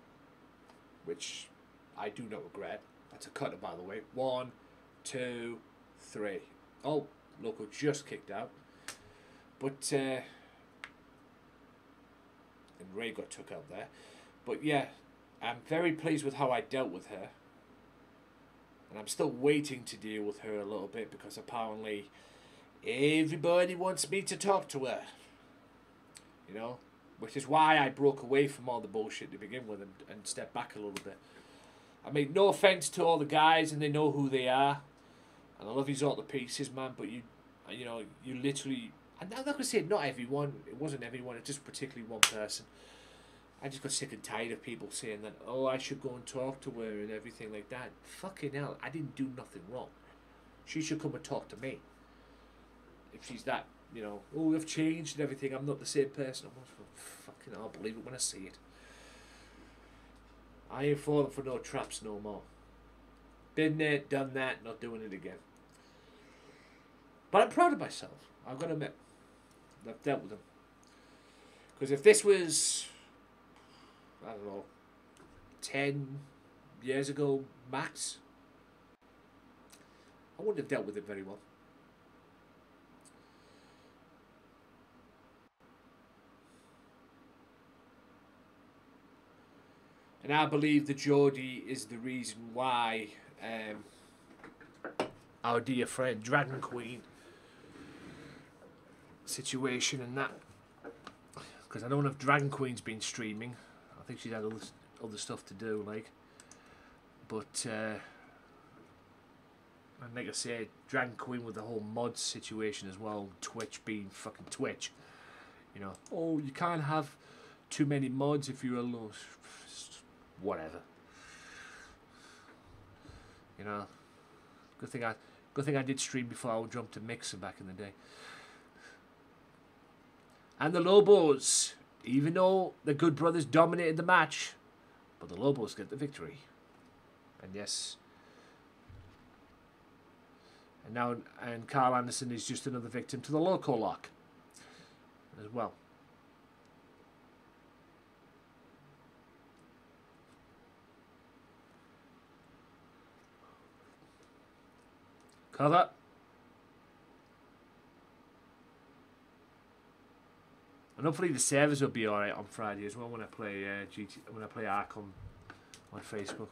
which I do not regret. That's a cutter, by the way. One, two, three. Oh, Loco just kicked out. But, uh, and Ray got took out there. But yeah, I'm very pleased with how I dealt with her. And I'm still waiting to deal with her a little bit because apparently everybody wants me to talk to her. You know? Which is why I broke away from all the bullshit to begin with and, and stepped back a little bit. I mean, no offense to all the guys, and they know who they are. And I love you all to pieces, man, but you, you know, you literally I'm not gonna say not everyone. It wasn't everyone. It's just particularly one person. I just got sick and tired of people saying that. Oh, I should go and talk to her and everything like that. Fucking hell! I didn't do nothing wrong. She should come and talk to me. If she's that, you know, oh, I've changed and everything. I'm not the same person. I'm fucking, I'll believe it when I see it. I ain't falling for no traps no more. Been there, done that, not doing it again. But I'm proud of myself. I've got to admit. I've dealt with them. Because if this was, I don't know, 10 years ago max, I wouldn't have dealt with it very well. And I believe the Geordie is the reason why um, our dear friend Dragon Queen situation and that. Because I don't know if Dragon Queen's been streaming. I think she's had other, other stuff to do, like. But, uh, and like I said, Dragon Queen with the whole mod situation as well, Twitch being fucking Twitch. You know, oh, you can't have too many mods if you're a. Whatever. You know, good thing I, good thing I did stream before I jumped to Mixer back in the day. And the Lobos, even though the Good Brothers dominated the match, but the Lobos get the victory. And yes. And now, and Carl Anderson is just another victim to the Loco lock as well. Cover. And hopefully the servers will be alright on Friday as well when I play uh, GT when I play Arkham on Facebook.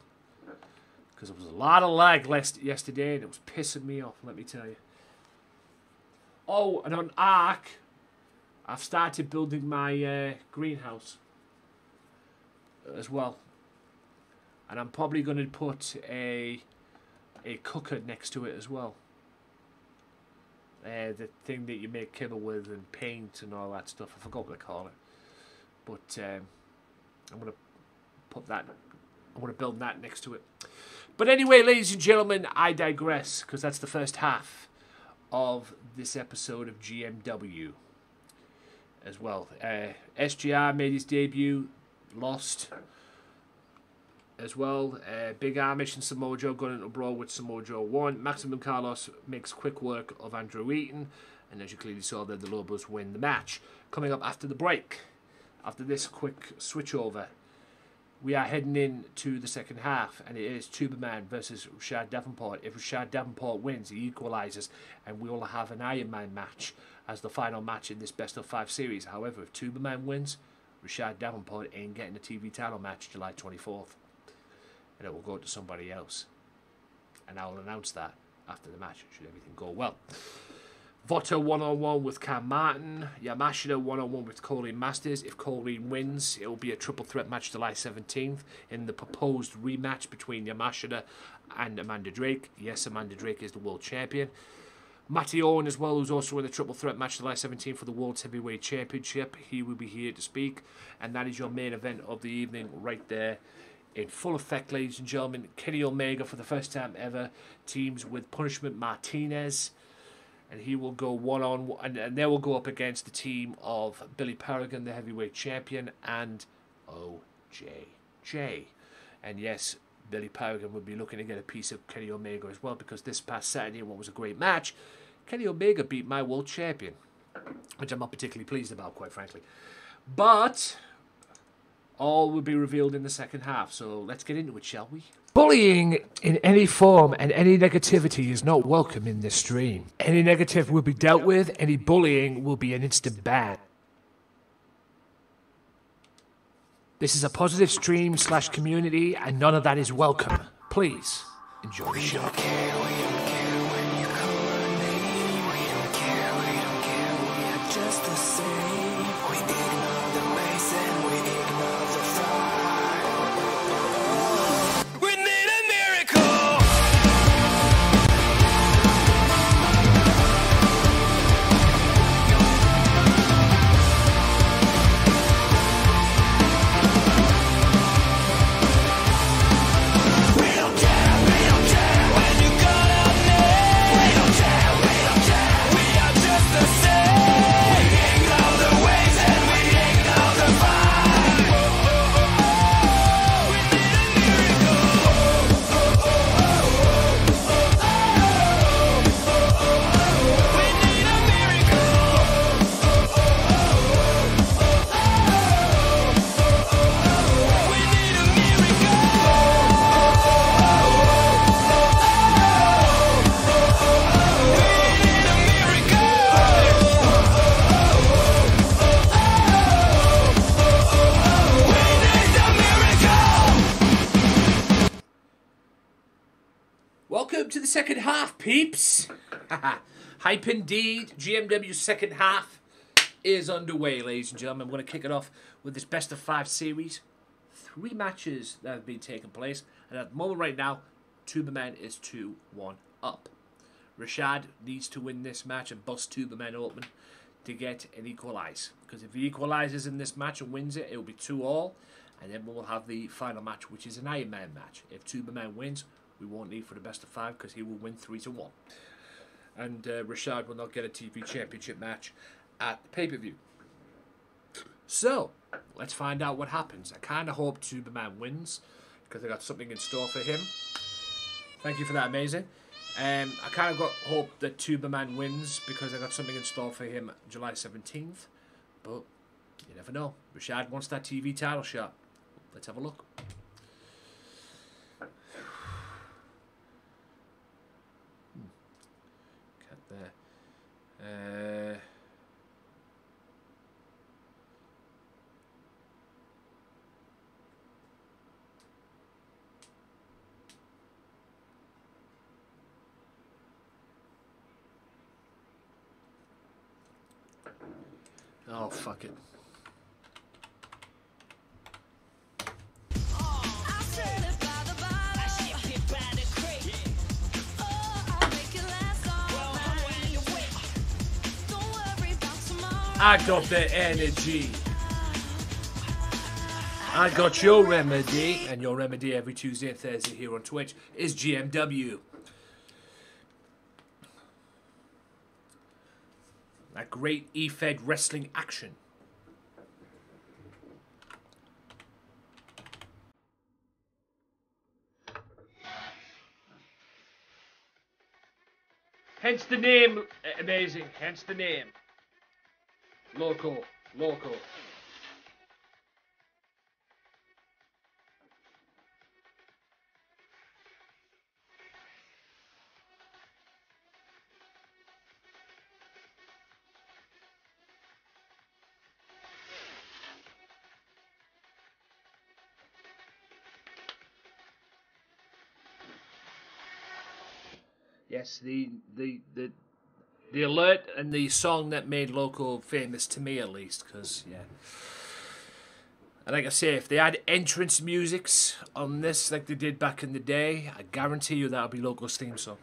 Because there was a lot of lag last yesterday and it was pissing me off, let me tell you. Oh, and on Ark, I've started building my uh, greenhouse as well. And I'm probably going to put a a cooker next to it as well. Uh, the thing that you make kibble with and paint and all that stuff. I forgot what they call it. But um, I'm to put that, I'm to build that next to it. But anyway, ladies and gentlemen, I digress because that's the first half of this episode of GMW as well. Uh, SGR made his debut, lost as well. Uh, Big Amish and Samoa Joe got into brawl with Samoa Joe 1. Maximum Carlos makes quick work of Andrew Eaton. And as you clearly saw there, the Lobos win the match. Coming up after the break, after this quick switch over, we are heading in to the second half, and it is Tuberman versus Rashad Davenport. If Rashad Davenport wins, he equalises, and we will have an Iron Man match as the final match in this best of five series. However, if Tuberman wins, Rashad Davenport ain't getting a TV title match July 24th and it will go to somebody else. And I will announce that after the match, should everything go well. Votto one on one with Cam Martin. Yamashita one on one with Colleen Masters. If Colleen wins, it will be a triple threat match July 17th in the proposed rematch between Yamashita and Amanda Drake. Yes, Amanda Drake is the world champion. Matty Owen as well, who's also in the triple threat match July 17th for the World Heavyweight Championship. He will be here to speak, and that is your main event of the evening right there in full effect, ladies and gentlemen. Kenny Omega, for the first time ever, teams with Punishment Martinez. And he will go one on one, and, and they will go up against the team of Billy Paragon, the heavyweight champion, and OJJ. And yes, Billy Paragon will be looking to get a piece of Kenny Omega as well, because this past Saturday, what was a great match, Kenny Omega beat my world champion, which I'm not particularly pleased about, quite frankly. But all will be revealed in the second half. So let's get into it, shall we? Bullying in any form and any negativity is not welcome in this stream. Any negative will be dealt with, any bullying will be an instant ban. This is a positive stream slash community, and none of that is welcome. Please enjoy the show. Hype indeed. GMW's second half is underway, ladies and gentlemen. We're going to kick it off with this best of five series. Three matches that have been taking place, and at the moment, right now, Tuberman is 2 1 up. Rashad needs to win this match and bust Tuberman open to get an equalise. Because if he equalises in this match and wins it, it will be 2 all. And then we'll have the final match, which is an Iron Man match. If Tuberman wins, we won't need for the best of five because he will win 3 to 1. And uh, Rashad will not get a TV championship match at the pay per view. So, let's find out what happens. I kind of hope Tuberman wins because I got something in store for him. Thank you for that, amazing. Um, I kind of got hope that Tuberman wins because I got something in store for him July 17th. But you never know. Rashad wants that TV title shot. Let's have a look. Uh, Oh, fuck it. I got the energy. I got your remedy, and your remedy every Tuesday and Thursday here on Twitch is GMW. That great E-Fed wrestling action. Hence the name, uh, amazing. Hence the name. Loco, Loco. Yes, the the the the alert and the song that made Loco famous to me at least, because yeah. And like I say, if they had entrance musics on this like they did back in the day, I guarantee you that'll be Loco's theme song.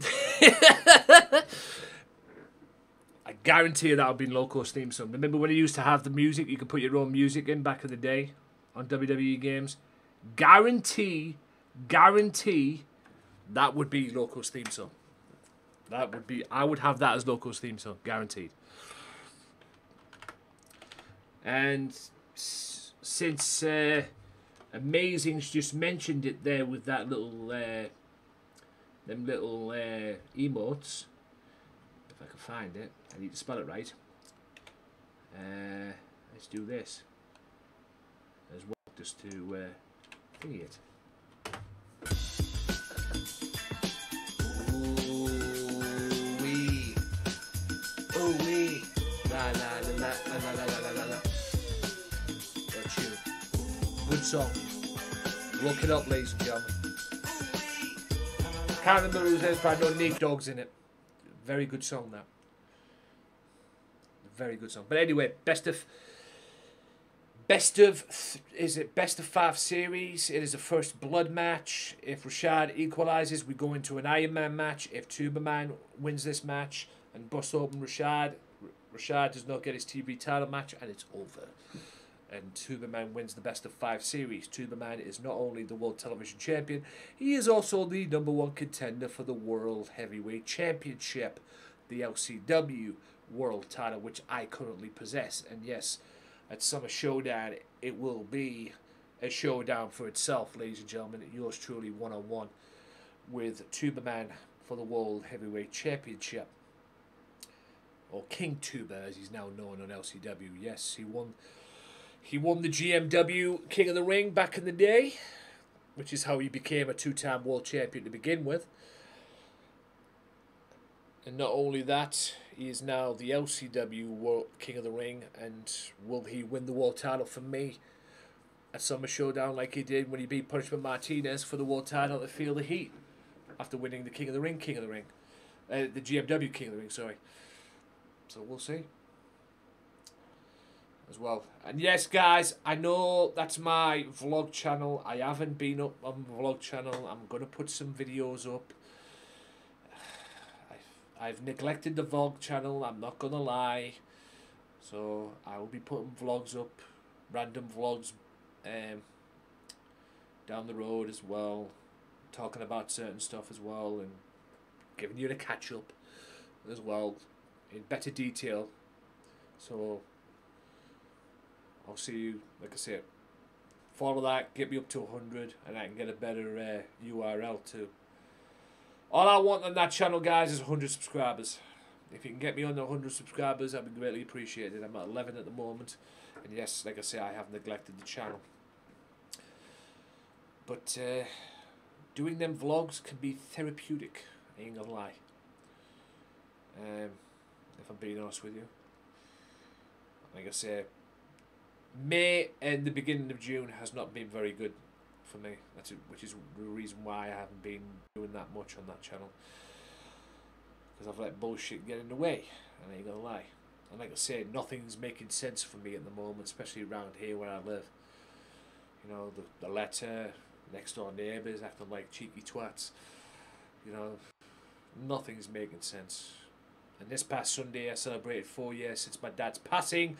I guarantee you that'll be Loco's theme song. Remember when you used to have the music, you could put your own music in back in the day on WWE games? Guarantee, guarantee that would be Loco's theme song. That would be. I would have that as Loco's theme song, guaranteed. And since uh, Amazing's just mentioned it there with that little, uh, them little uh, emotes. If I can find it, I need to spell it right. Uh, let's do this as well, just to uh, it. La la la la la la la la la. What tune? Good song. Look it up, ladies and gentlemen. Can't remember who's in it, but I know Nate Dogg's in it. Very good song that. Very good song. But anyway, best of Best of is it best of five series? It is a first blood match. If Rashad equalizes, we go into an Iron Man match. If Tuberman wins this match and busts open Rashad, Rashad does not get his TV title match, and it's over. And Tuberman wins the best of five series. Tuberman is not only the world television champion, he is also the number one contender for the world heavyweight championship, the LCW world title, which I currently possess. And yes, at Summer Showdown, it will be a showdown for itself, ladies and gentlemen. Yours truly, one on one, with Tuberman for the World Heavyweight Championship, or King Tuber, as he's now known on LCW. Yes, he won. He won the GMW King of the Ring back in the day, which is how he became a two-time world champion to begin with. And not only that, he is now the LCW World King of the Ring, and will he win the world title for me at Summer Showdown like he did when he beat Punishment Martinez for the world title to Feel the Heat? after winning the King of the Ring, King of the Ring, uh, the GMW King of the Ring. Sorry. So we'll see. As well, and yes, guys, I know that's my vlog channel. I haven't been up on vlog channel. I'm gonna put some videos up. I've, I've neglected the vlog channel. I'm not gonna lie. So I will be putting vlogs up, random vlogs, um, down the road as well, talking about certain stuff as well, and giving you the catch up as well in better detail. So I'll see you, like I said, follow that, get me up to 100, and I can get a better uh, URL too. All I want on that channel, guys, is 100 subscribers. If you can get me under 100 subscribers, that'd be greatly appreciated. I'm at 11 at the moment, and yes, like I say, I have neglected the channel. But uh, doing them vlogs can be therapeutic. I ain't gonna lie. Um, if I'm being honest with you, like I say, May and the beginning of June has not been very good for me. That's it, which is the reason why I haven't been doing that much on that channel. Because I've let bullshit get in the way, and I ain't gonna lie. And like I say, nothing's making sense for me at the moment, especially around here where I live. You know, the, the letter, next door neighbours acting like cheeky twats. You know, nothing's making sense. And this past Sunday, I celebrated four years since my dad's passing,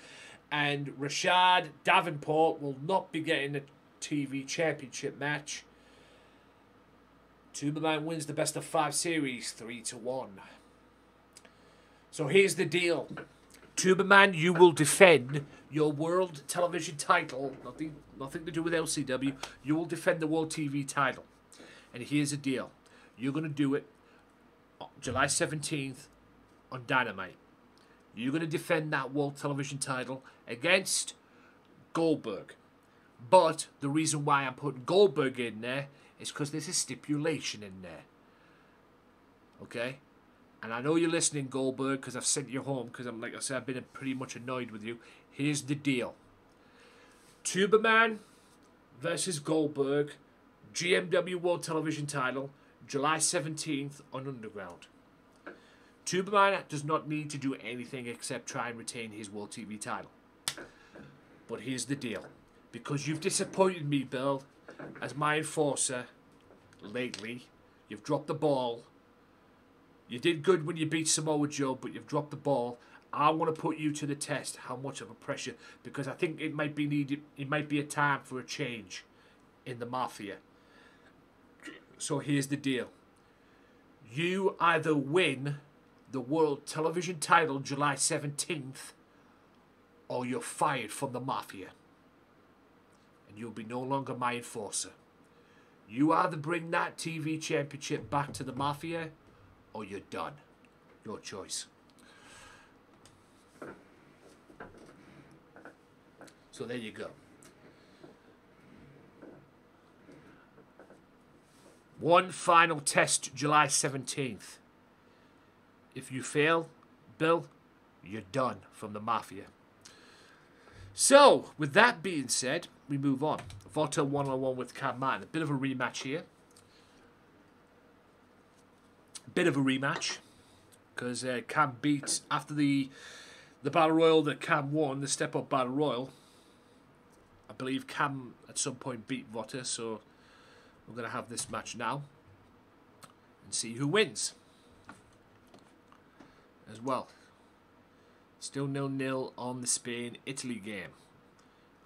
and Rashad Davenport will not be getting a TV championship match. Tuberman wins the best of five series, three to one. So here's the deal. Tuberman, you will defend your world television title. Nothing, nothing to do with LCW. You will defend the world TV title. And here's the deal. You're going to do it July 17th on Dynamite. You're going to defend that world television title against Goldberg. But the reason why I'm putting Goldberg in there is because there's a stipulation in there. Okay? And I know you're listening, Goldberg, because I've sent you home because I'm like I said, I've been pretty much annoyed with you. Here's the deal. Tuberman versus Goldberg, GMW World Television title, July 17th on Underground. Tuberman does not need to do anything except try and retain his World TV title. But here's the deal. Because you've disappointed me, Bill, as my enforcer lately, you've dropped the ball. You did good when you beat Samoa Joe, but you've dropped the ball. I want to put you to the test how much of a pressure because I think it might be needed it might be a time for a change in the mafia. So here's the deal. You either win the world television title July 17th or you're fired from the mafia. And you'll be no longer my enforcer. You either bring that TV championship back to the mafia or you're done. Your choice. So there you go. One final test July 17th. If you fail, Bill, you're done from the mafia. So, with that being said, we move on. Votto one on one with. A bit of a rematch here. A bit of a rematch. Because uh, Cam beat, after the the Battle Royal that Cam won, the Step Up Battle Royal, I believe Cam at some point beat Votto, so we're going to have this match now and see who wins as well. Still nil nil on the Spain Italy game.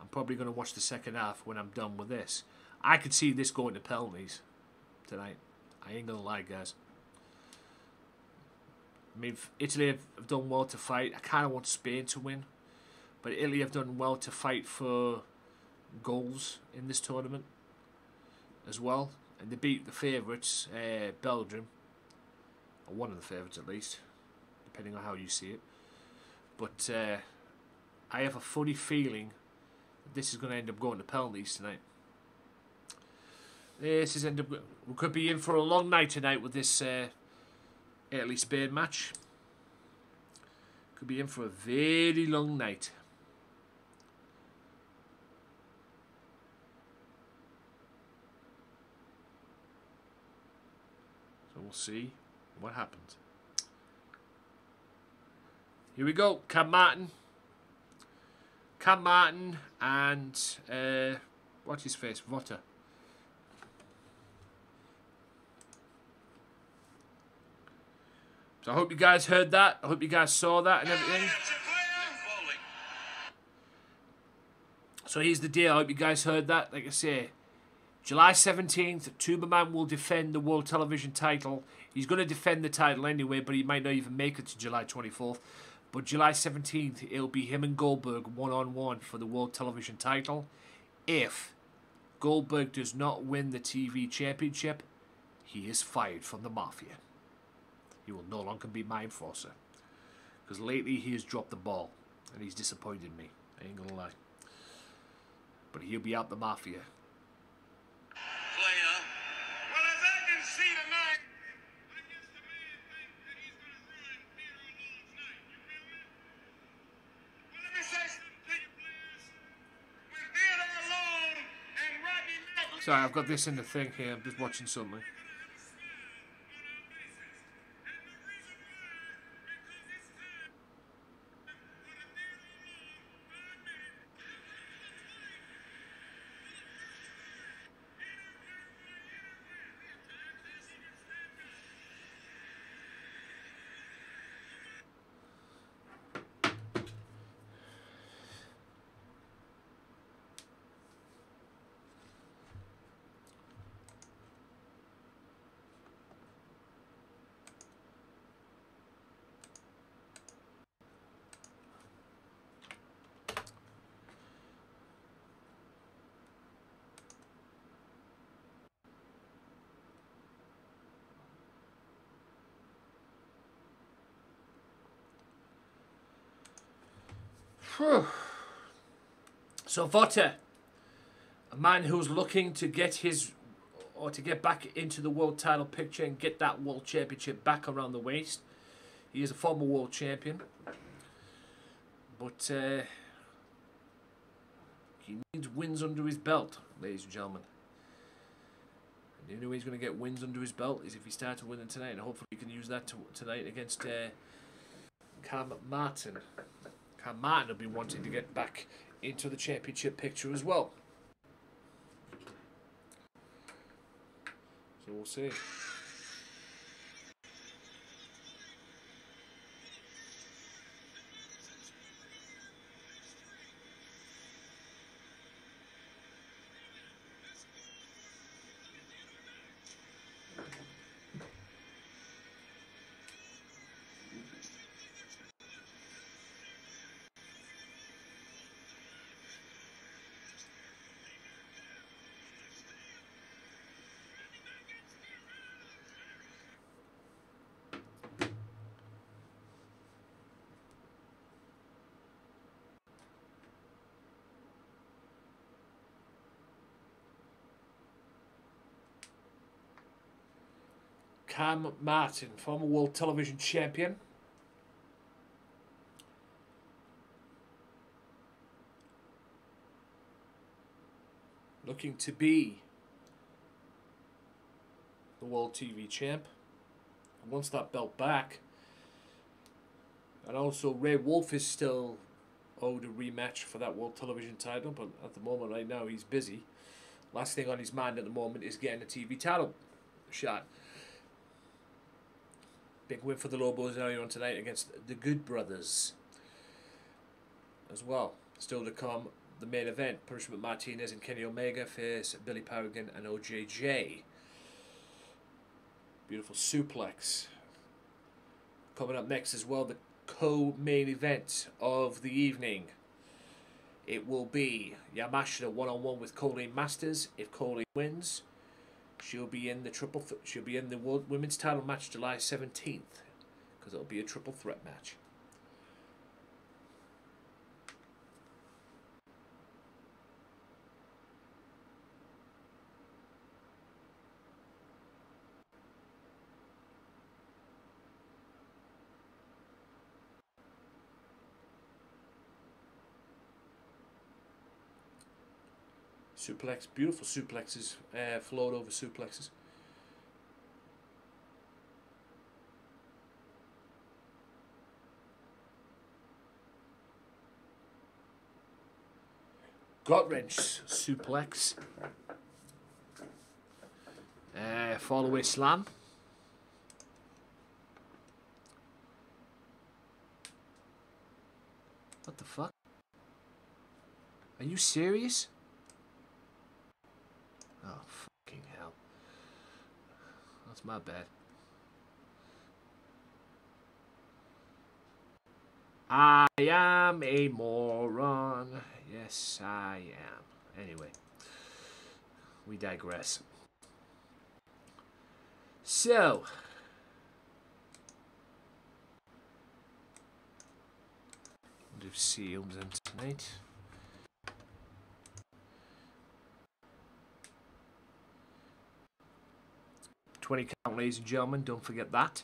I'm probably going to watch the second half when I'm done with this. I could see this going to penalties tonight. I ain't going to lie, guys. I mean, Italy have, have done well to fight. I kind of want Spain to win, but Italy have done well to fight for goals in this tournament as well. And they beat the favourites, uh, Belgium, or one of the favourites at least, depending on how you see it. But uh, I have a funny feeling that this is going to end up going to penalties tonight. This is end up. We could be in for a long night tonight with this uh, Italy Spain match. Could be in for a very long night. So we'll see what happens. Here we go. Cam Martin. Cam Martin and uh, what's his face? Votter. So I hope you guys heard that. I hope you guys saw that and everything. So here's the deal. I hope you guys heard that. Like I say, July 17th, Tuberman will defend the World Television title. He's going to defend the title anyway, but he might not even make it to July 24th. But July 17th, it'll be him and Goldberg one on one for the World Television title. If Goldberg does not win the TV championship, he is fired from the Mafia. He will no longer be my enforcer. Because lately he has dropped the ball and he's disappointed me. I ain't gonna lie. But he'll be out the Mafia. player. Well, as I can see tonight, I guess the man thinks that he's gonna ruin Theodore Long's night. You feel me? Well, let me say something to you, players. When Theodore Long and Rodney Knuckles Sorry, I've got this in the thing here. I'm just watching something. Phew. So Votter, a man who's looking to get his or to get back into the world title picture and get that world championship back around the waist. He is a former world champion, but uh, he needs wins under his belt, ladies and gentlemen. And the only way he's going to get wins under his belt is if he starts winning tonight, and hopefully he can use that to, tonight against uh, Cam Martin. Cam Martin will be wanting to get back into the championship picture as well. So we'll see. Cam Martin, former world television champion. Looking to be the world TV champ. Wants that belt back. And also, Ray Wolf is still owed a rematch for that world television title, but at the moment, right now, he's busy. Last thing on his mind at the moment is getting a TV title shot. Big win for the Lobos earlier on tonight against the Good Brothers. As well, still to come, the main event: Punishment Martinez and Kenny Omega face Billy Paragon and OJJ. Beautiful suplex. Coming up next as well, the co-main event of the evening. It will be Yamashita one-on-one with Colleen Masters. If Colleen wins, She'll be in the triple. She'll be in the World Women's Title match July seventeenth, because it'll be a triple threat match. suplex, beautiful suplexes, uh, float over suplexes. Gut wrench suplex. Uh, fall away slam. What the fuck? Are you serious? That's my bad. I am a moron. Yes, I am. Anyway, we digress. So, do seals in tonight. Twenty count, ladies and gentlemen. Don't forget that.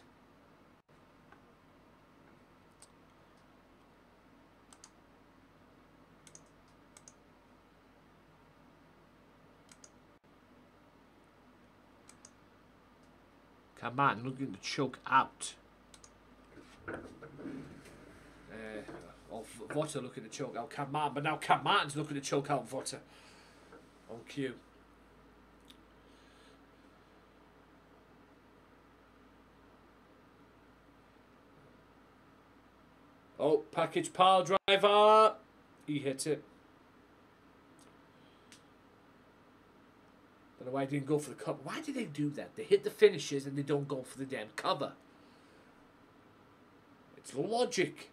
Come on, looking to choke out. Uh, oh, V- looking to choke out Cam Martin, but now Cam Martin's looking to choke out Vota. On cue. Oh, package pile driver. He hit it. Don't know why he didn't go for the cover. Why do they do that? They hit the finishes and they don't go for the damn cover. It's logic.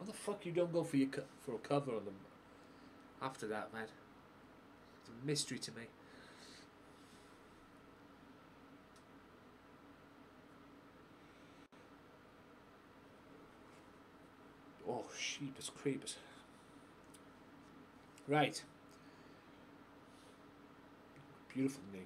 How the fuck you don't go for your for a cover on them after that, man? It's a mystery to me. Sheepers creepers. Right. Beautiful knee.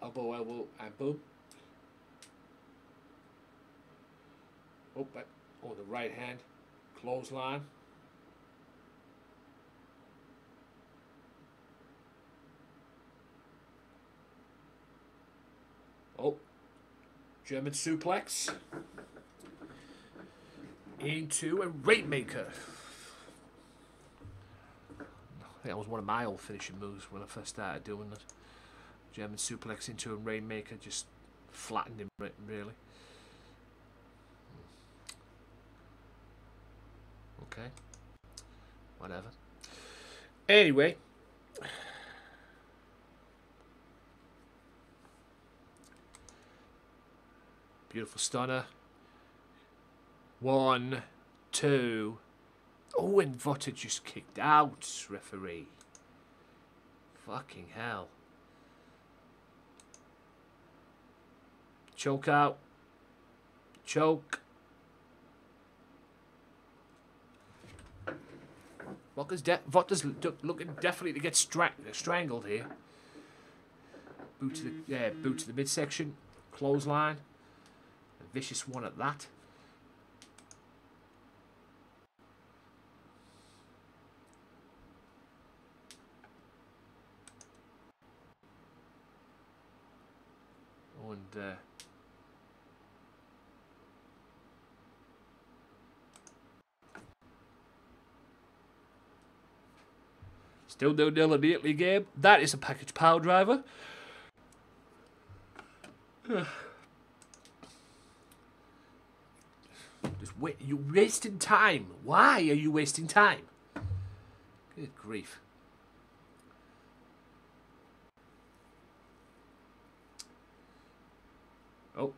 Elbow, elbow, boom. Oh, but, oh, the right hand. Clothesline. Oh, German suplex into a Rainmaker. I think that was one of my old finishing moves when I first started doing it. German suplex into a Rainmaker, just flattened him really. Hmm. Okay. Whatever. Anyway. Beautiful stunner. One, two. Oh, and Vota just kicked out, referee. Fucking hell. Choke out. Choke. Vota's, de- looking definitely to get stra- strangled here. Boot to the yeah, boot to the midsection, clothesline. Vicious one at that. And uh, still no nil immediately game. That is a package power driver. Just wait. You're wasting time. Why are you wasting time? Good grief. Oh.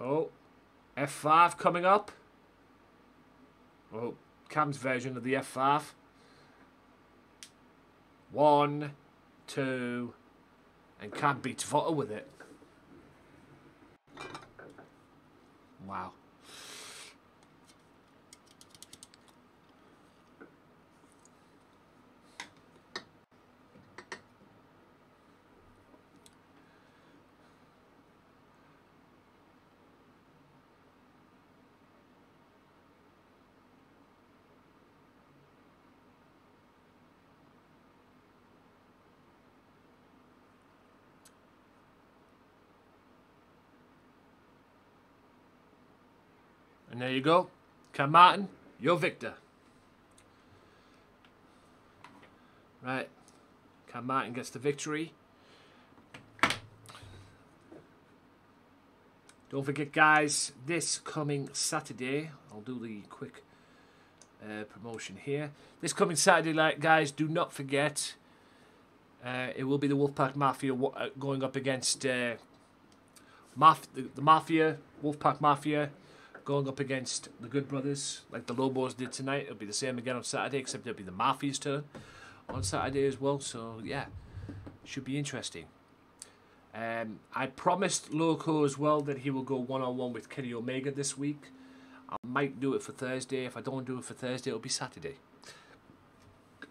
Oh. F5 coming up. Oh, Cam's version of the F5. One, two, and Cam beats Vota with it. Wow. And there you go. Cam Martin, you're victor. Right. Cam Martin gets the victory. Don't forget, guys, this coming Saturday, I'll do the quick uh, promotion here. This coming Saturday, like guys, do not forget, uh, it will be the Wolfpack Mafia uh, going up against uh, Maf- the, the Mafia, Wolfpack Mafia, going up against the Good Brothers, like the Lobos did tonight. It'll be the same again on Saturday, except it'll be the Mafia's turn on Saturday as well. So yeah, should be interesting. Um, I promised Loco as well that he will go one on one with Kenny Omega this week. I might do it for Thursday. If I don't do it for Thursday, it'll be Saturday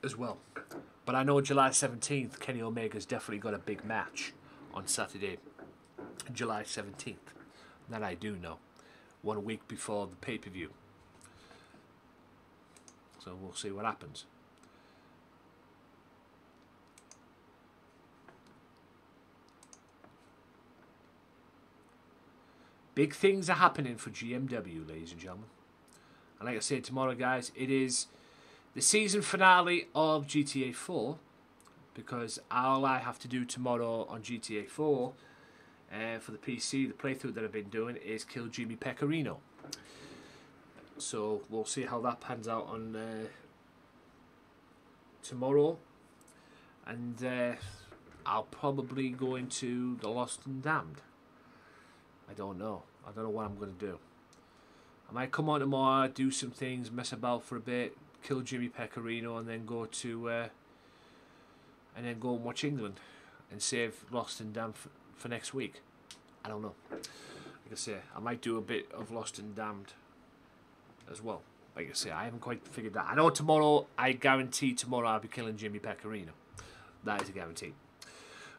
as well. But I know July 17th, Kenny Omega's definitely got a big match on Saturday, July 17th. That I do know. One week before the pay per view. So we'll see what happens. Big things are happening for GMW, ladies and gentlemen. And like I said tomorrow, guys, it is the season finale of GTA 4 because all I have to do tomorrow on GTA 4 uh, for the PC, the playthrough that I've been doing, is kill Jimmy Pecorino. So we'll see how that pans out on uh, tomorrow. And uh, I'll probably go into The Lost and Damned. I don't know. I don't know what I'm going to do. I might come on tomorrow, do some things, mess about for a bit, kill Jimmy Pecorino, and then go to uh, and then go and watch England and save Lost and Damned for, next week. I don't know. Like I say, I might do a bit of Lost and Damned as well. Like I say, I haven't quite figured that. I know tomorrow. I guarantee tomorrow I'll be killing Jimmy Pecorino. That is a guarantee.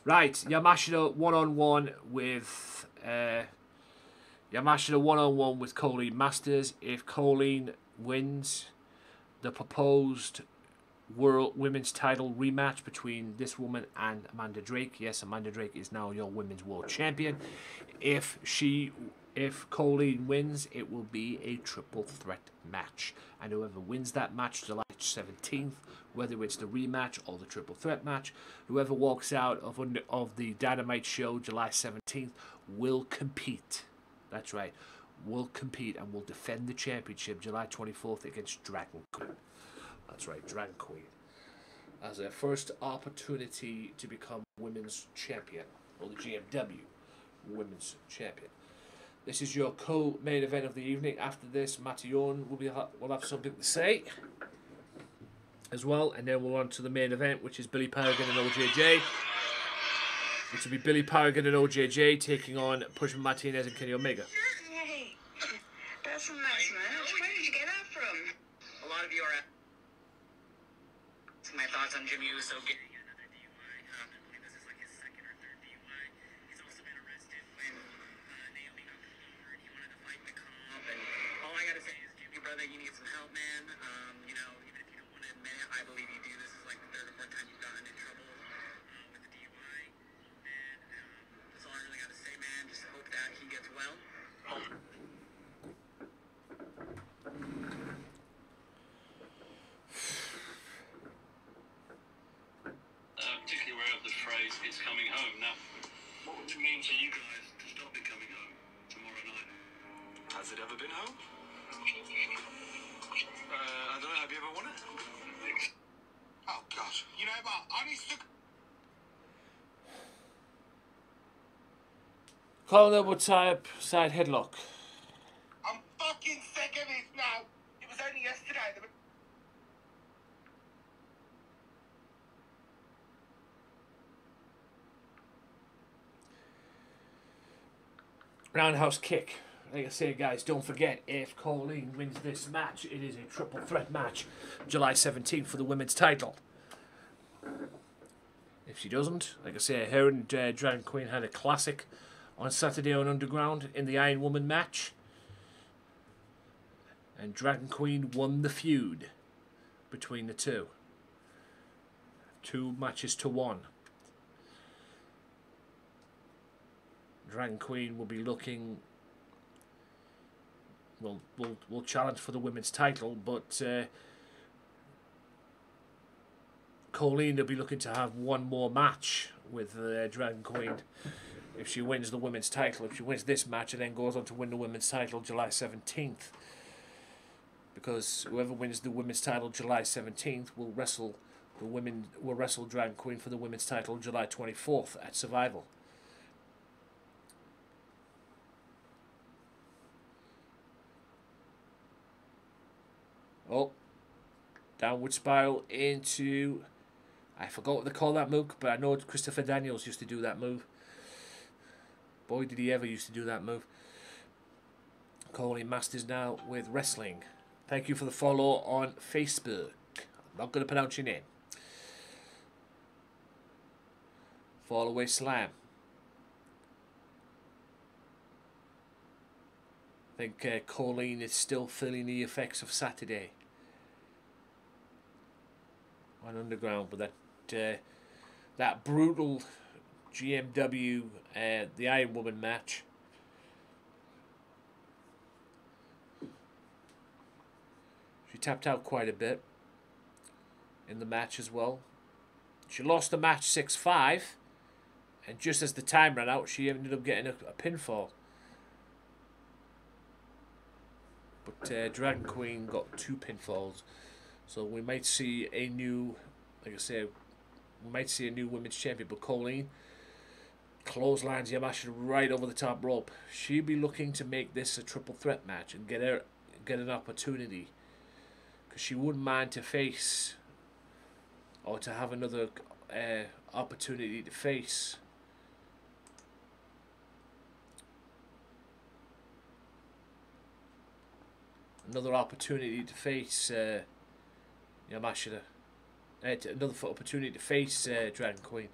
Right, Yamashita one on one with uh, Yamashita one on one with Colleen Masters. If Colleen wins the proposed world women's title rematch between this woman and Amanda Drake, yes, Amanda Drake is now your women's world champion. If she if Colleen wins, it will be a triple threat match. And whoever wins that match July 17th, whether it's the rematch or the triple threat match, whoever walks out of, under- of the Dynamite show July 17th will compete. That's right, will compete and will defend the championship July 24th against Dragon Queen. That's right, Dragon Queen. As their first opportunity to become women's champion, or the GMW women's champion. This is your co-main event of the evening. After this, Mattion will be ha- will have something to say as well, and then we'll on to the main event, which is Billy Paragon and OJJ. Which will be Billy Paragon and OJJ taking on Punishment Martinez and Kenny Omega. Hey, that's a nice match. Where did you get that from? A lot of you are asking my thoughts on Jimmy Uso getting Colleen will type side headlock. I'm fucking sick of this now. It was only yesterday. That... Roundhouse kick. Like I say, guys, don't forget if Colleen wins this match, it is a triple threat match, July 17th for the women's title. If she doesn't, like I say, her and uh, Dragon Queen had a classic on Saturday on Underground in the Iron Woman match. And Dragon Queen won the feud between the two. Two matches to one. Dragon Queen will be looking will will will challenge for the women's title, but uh, Colleen will be looking to have one more match with uh, Dragon Queen. If she wins the women's title, if she wins this match and then goes on to win the women's title July seventeenth, because whoever wins the women's title July seventeenth will wrestle the women will wrestle Dragon Queen for the women's title July twenty fourth at Survival. Oh, downward spiral into. I forgot what they call that move, but I know Christopher Daniels used to do that move. Boy, did he ever used to do that move. Colleen Masters now with wrestling. Thank you for the follow on Facebook. I'm not going to pronounce your name. Fall away slam. I think uh, Colleen is still feeling the effects of Saturday on Underground, but that uh, that brutal GMW uh, the Iron Woman match. She tapped out quite a bit in the match as well. She lost the match 6 5, and just as the time ran out, she ended up getting a, a pinfall. But uh, Dragon Queen got two pinfalls. So we might see a new, like I say, we might see a new women's champion. But Colleen clotheslines Yamashita right over the top rope. She'd be looking to make this a triple threat match and get her get an opportunity. Because she wouldn't mind to face or to have another uh, opportunity to face. Another opportunity to face uh, Yamashita. Uh, another opportunity to face uh, Dragon Queen.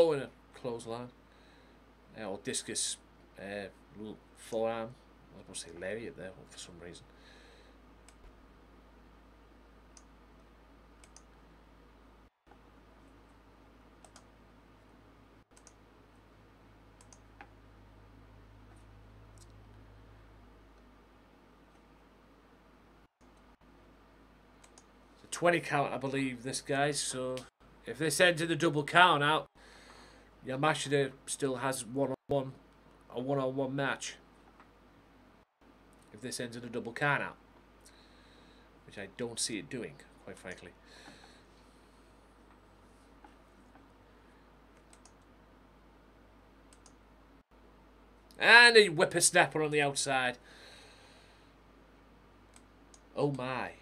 Oh, and a clothesline. Uh, or discus uh, forearm. I was going to say lariat there for some reason. It's a 20 count, I believe, this guys. So if this ends in a double count out, Yamashita still has one on one, a one on one match. If this ends in a double count out, which I don't see it doing, quite frankly. And a whippersnapper on the outside. Oh my.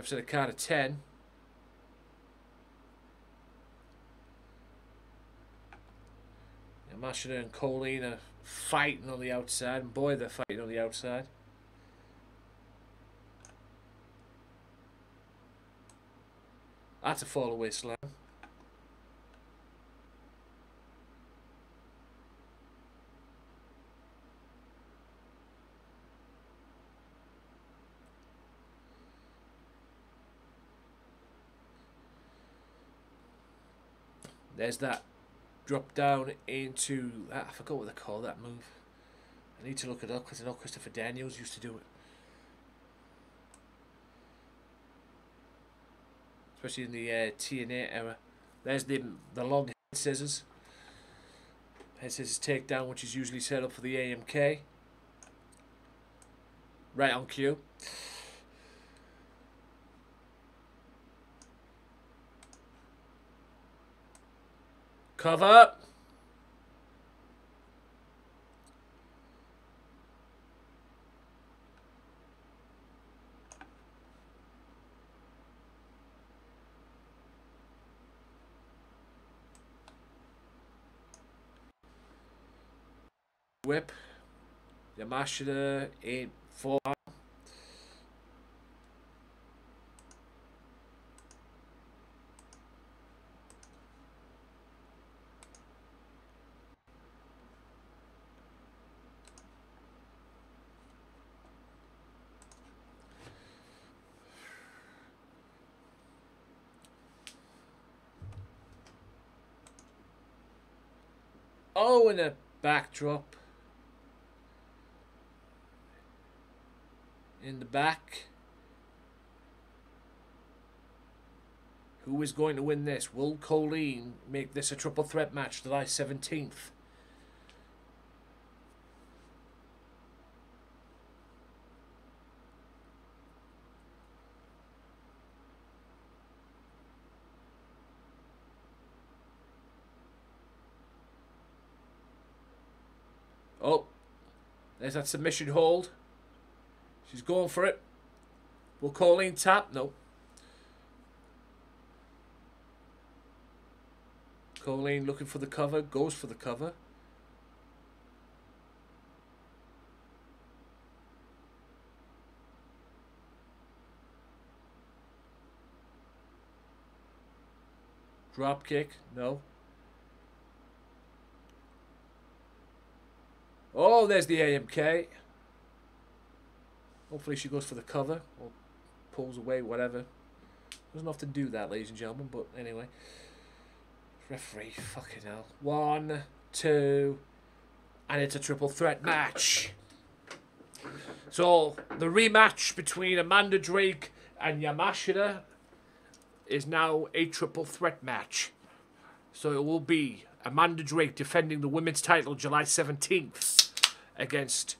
Ref said a count of 10. Yamashita and Colleen are fighting on the outside, and boy, they're fighting on the outside. That's a fall away slam. There's that drop down into. I forgot what they call that move. I need to look it up because I know Christopher Daniels used to do it. Especially in the uh, TNA era. There's the the long head scissors. Head scissors takedown, which is usually set up for the AMK. Right on cue. Cover up. whip. Yamashita ain't for. Oh, and a backdrop. In the back. Who is going to win this? Will Colleen make this a triple threat match July 17th? Oh, there's that submission hold. She's going for it. Will Colleen tap? No. Colleen looking for the cover, goes for the cover. Drop kick, no. Oh, there's the AMK. Hopefully she goes for the cover or pulls away, whatever. Doesn't to do that, ladies and gentlemen, but anyway. Referee, fucking hell. One, two, and it's a triple threat match. So, the rematch between Amanda Drake and Yamashita is now a triple threat match. So it will be Amanda Drake defending the women's title July 17th against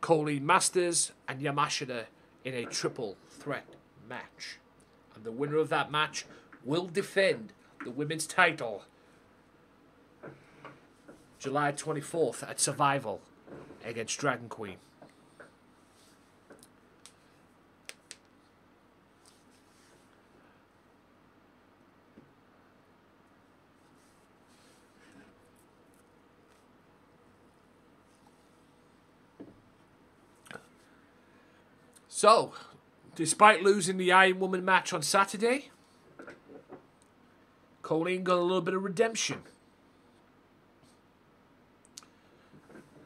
Colleen Masters and Yamashita in a triple threat match. And the winner of that match will defend the women's title July 24th at Survival against Dragon Queen. So, despite losing the Iron Woman match on Saturday, Colleen got a little bit of redemption.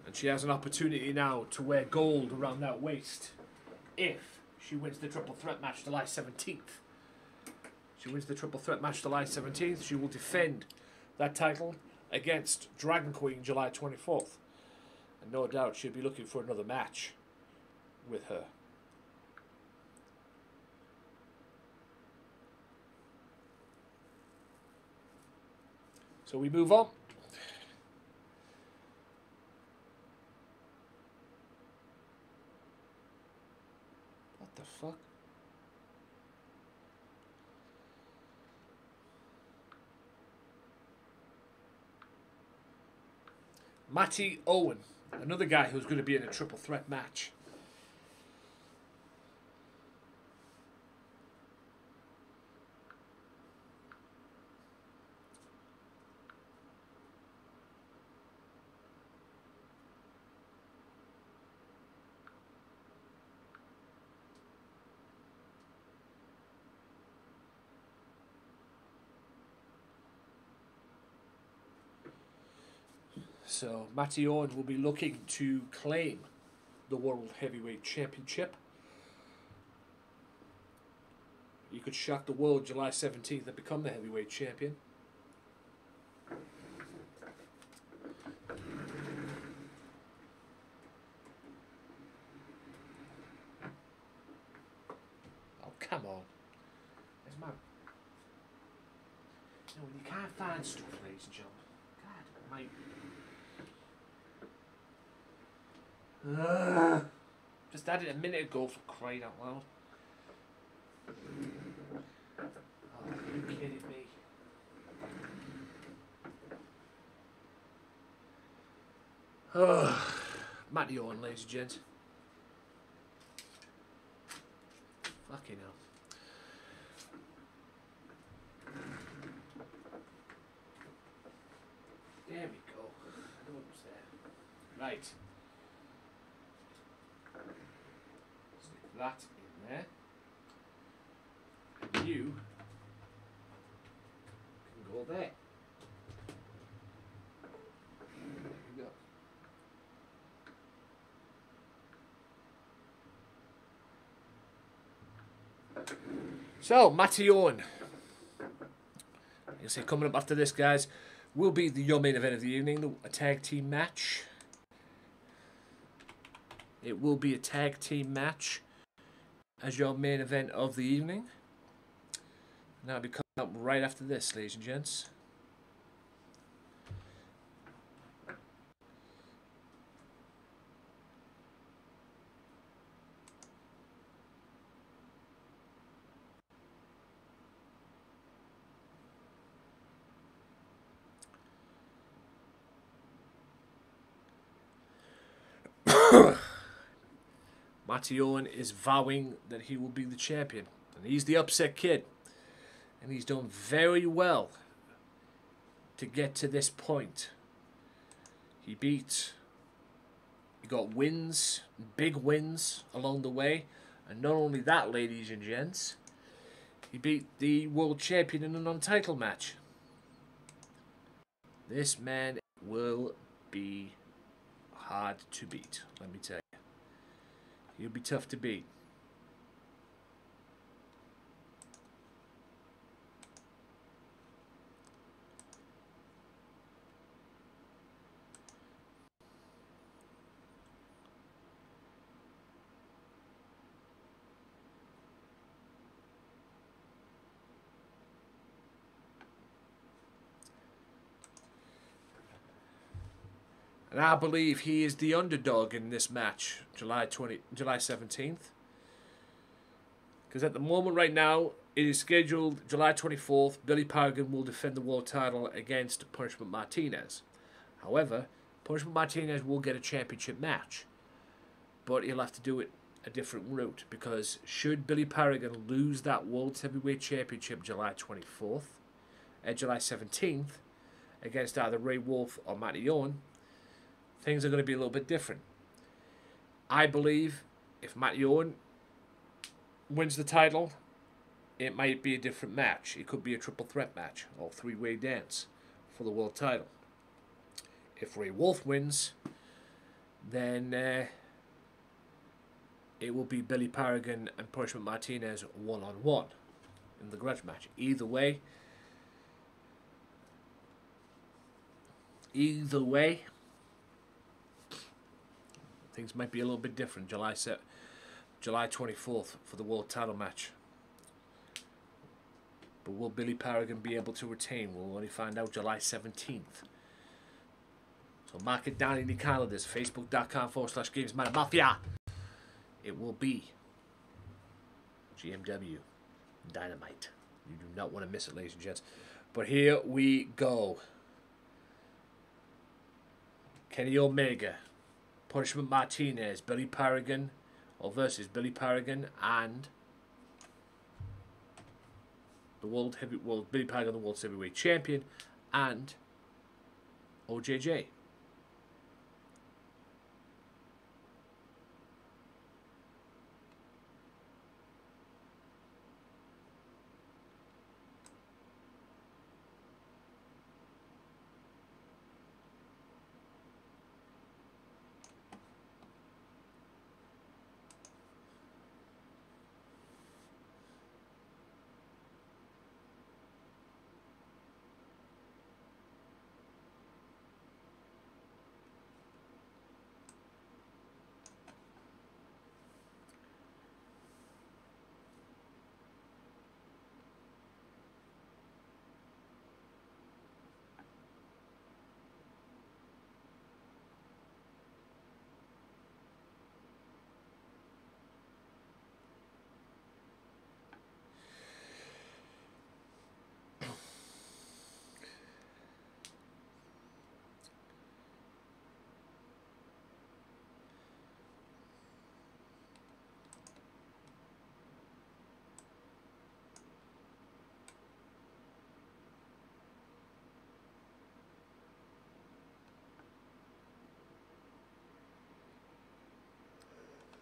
And she has an opportunity now to wear gold around that waist if she wins the triple threat match July 17th. She wins the triple threat match July 17th. She will defend that title against Dragon Queen July 24th. And no doubt she'll be looking for another match with her. So we move on. What the fuck? Matty Owen, another guy who's going to be in a triple threat match. So Matty Owen will be looking to claim the World Heavyweight Championship. He could shock the world July 17th and become the heavyweight champion. Oh, come on. There's my... No, you can't find stuff, ladies and gentlemen. God, mate. Ugh. Just added a minute ago for crying out loud. Oh, are you kidding me? Ugh. Matty Owen, ladies and gents. Fucking hell. There we go. I knew it was there. Right. Stick that in there. And you can go there. There you go. So. Like I say, coming up after this, guys, will be the your main event of the evening, the, a tag team match. It will be a tag team match as your main event of the evening. And that'll be coming up right after this, ladies and gents. Matty Owen is vowing that he will be the champion. And he's the upset kid. And he's done very well to get to this point. He beat, he got wins, big wins along the way. And not only that, ladies and gents, he beat the world champion in a non title match. This man will be hard to beat, let me tell you. He'll be tough to beat. And I believe he is the underdog in this match, July 20, July 17th. Because at the moment, right now, it is scheduled July 24th. Billy Paragon will defend the world title against Punishment Martinez. However, Punishment Martinez will get a championship match. But he'll have to do it a different route. Because should Billy Paragon lose that World Heavyweight Championship July 24th, and eh, July 17th, against either Ray Wolf or Matty Owen, things are going to be a little bit different. I believe if Matty Owen wins the title, it might be a different match. It could be a triple threat match or three way dance for the world title. If Ray Wolf wins, then uh, it will be Billy Paragon and Punishment Martinez one on one in the grudge match. Either way, either way, things might be a little bit different. July set, July twenty fourth for the world title match. But will Billy Paragon be able to retain? We'll only find out July seventeenth. So mark it down in your calendars. Facebook.com forward slash Games Mafia. It will be GMW Dynamite. You do not want to miss it, ladies and gents. But here we go. Kenny Omega, Punishment Martinez, Billy Paragon, or versus Billy Paragon and the World Heavy World Billy Paragon, the World Heavyweight Champion, and OJJ.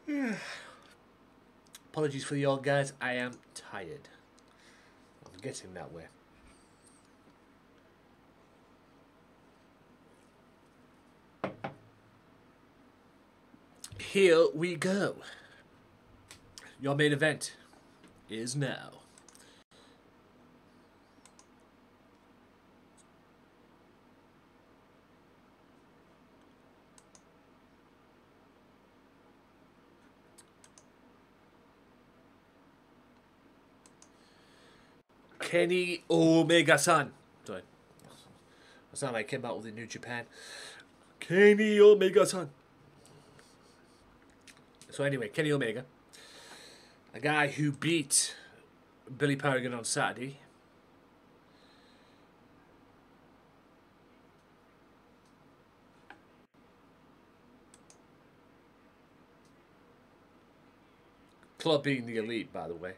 Apologies for the old guys. I am tired. I'm getting that way. Here we go. Your main event is now. Kenny Omega San. Sorry. That's not like I came out with the New Japan. Kenny Omega San. So anyway, Kenny Omega. A guy who beat Billy Paragon on Saturday. Club being the elite, by the way.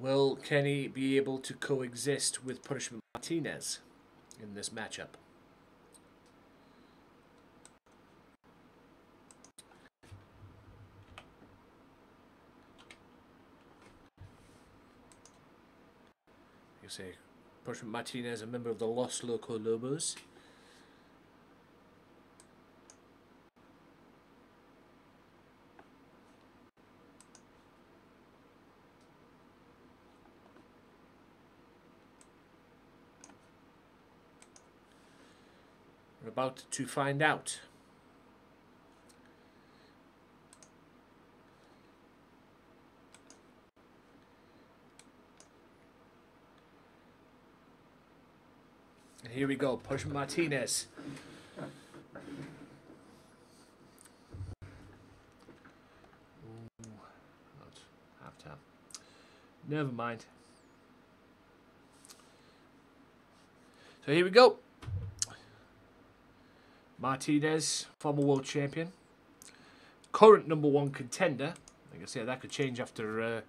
Will Kenny be able to coexist with Punishment Martinez in this matchup? You say Punishment Martinez, a member of the Los Loco Lobos. About to find out. Here we go, Push Martinez. Half time. Never mind. So here we go. Martinez, former world champion, current number one contender. Like I said, that could change after. Uh,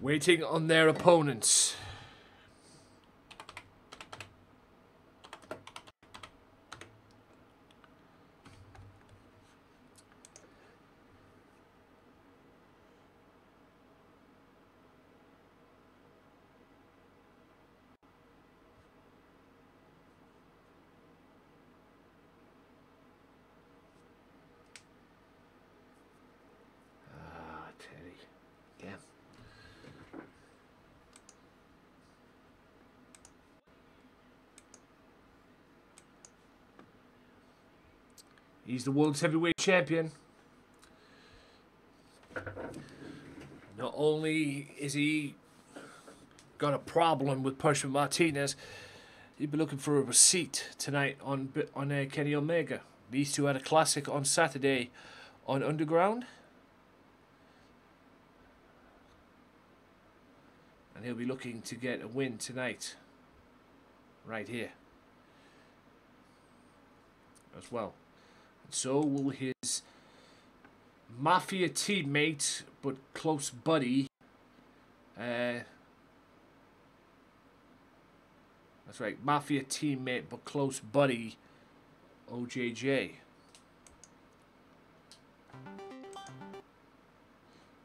waiting on their opponents. He's the world's heavyweight champion. Not only is he got a problem with Punishment Martinez, he'd be looking for a receipt tonight on on uh, Kenny Omega. These two had a classic on Saturday on Underground. And he'll be looking to get a win tonight. Right here. As well. So will his mafia teammate but close buddy. Uh, that's right, mafia teammate but close buddy OJJ.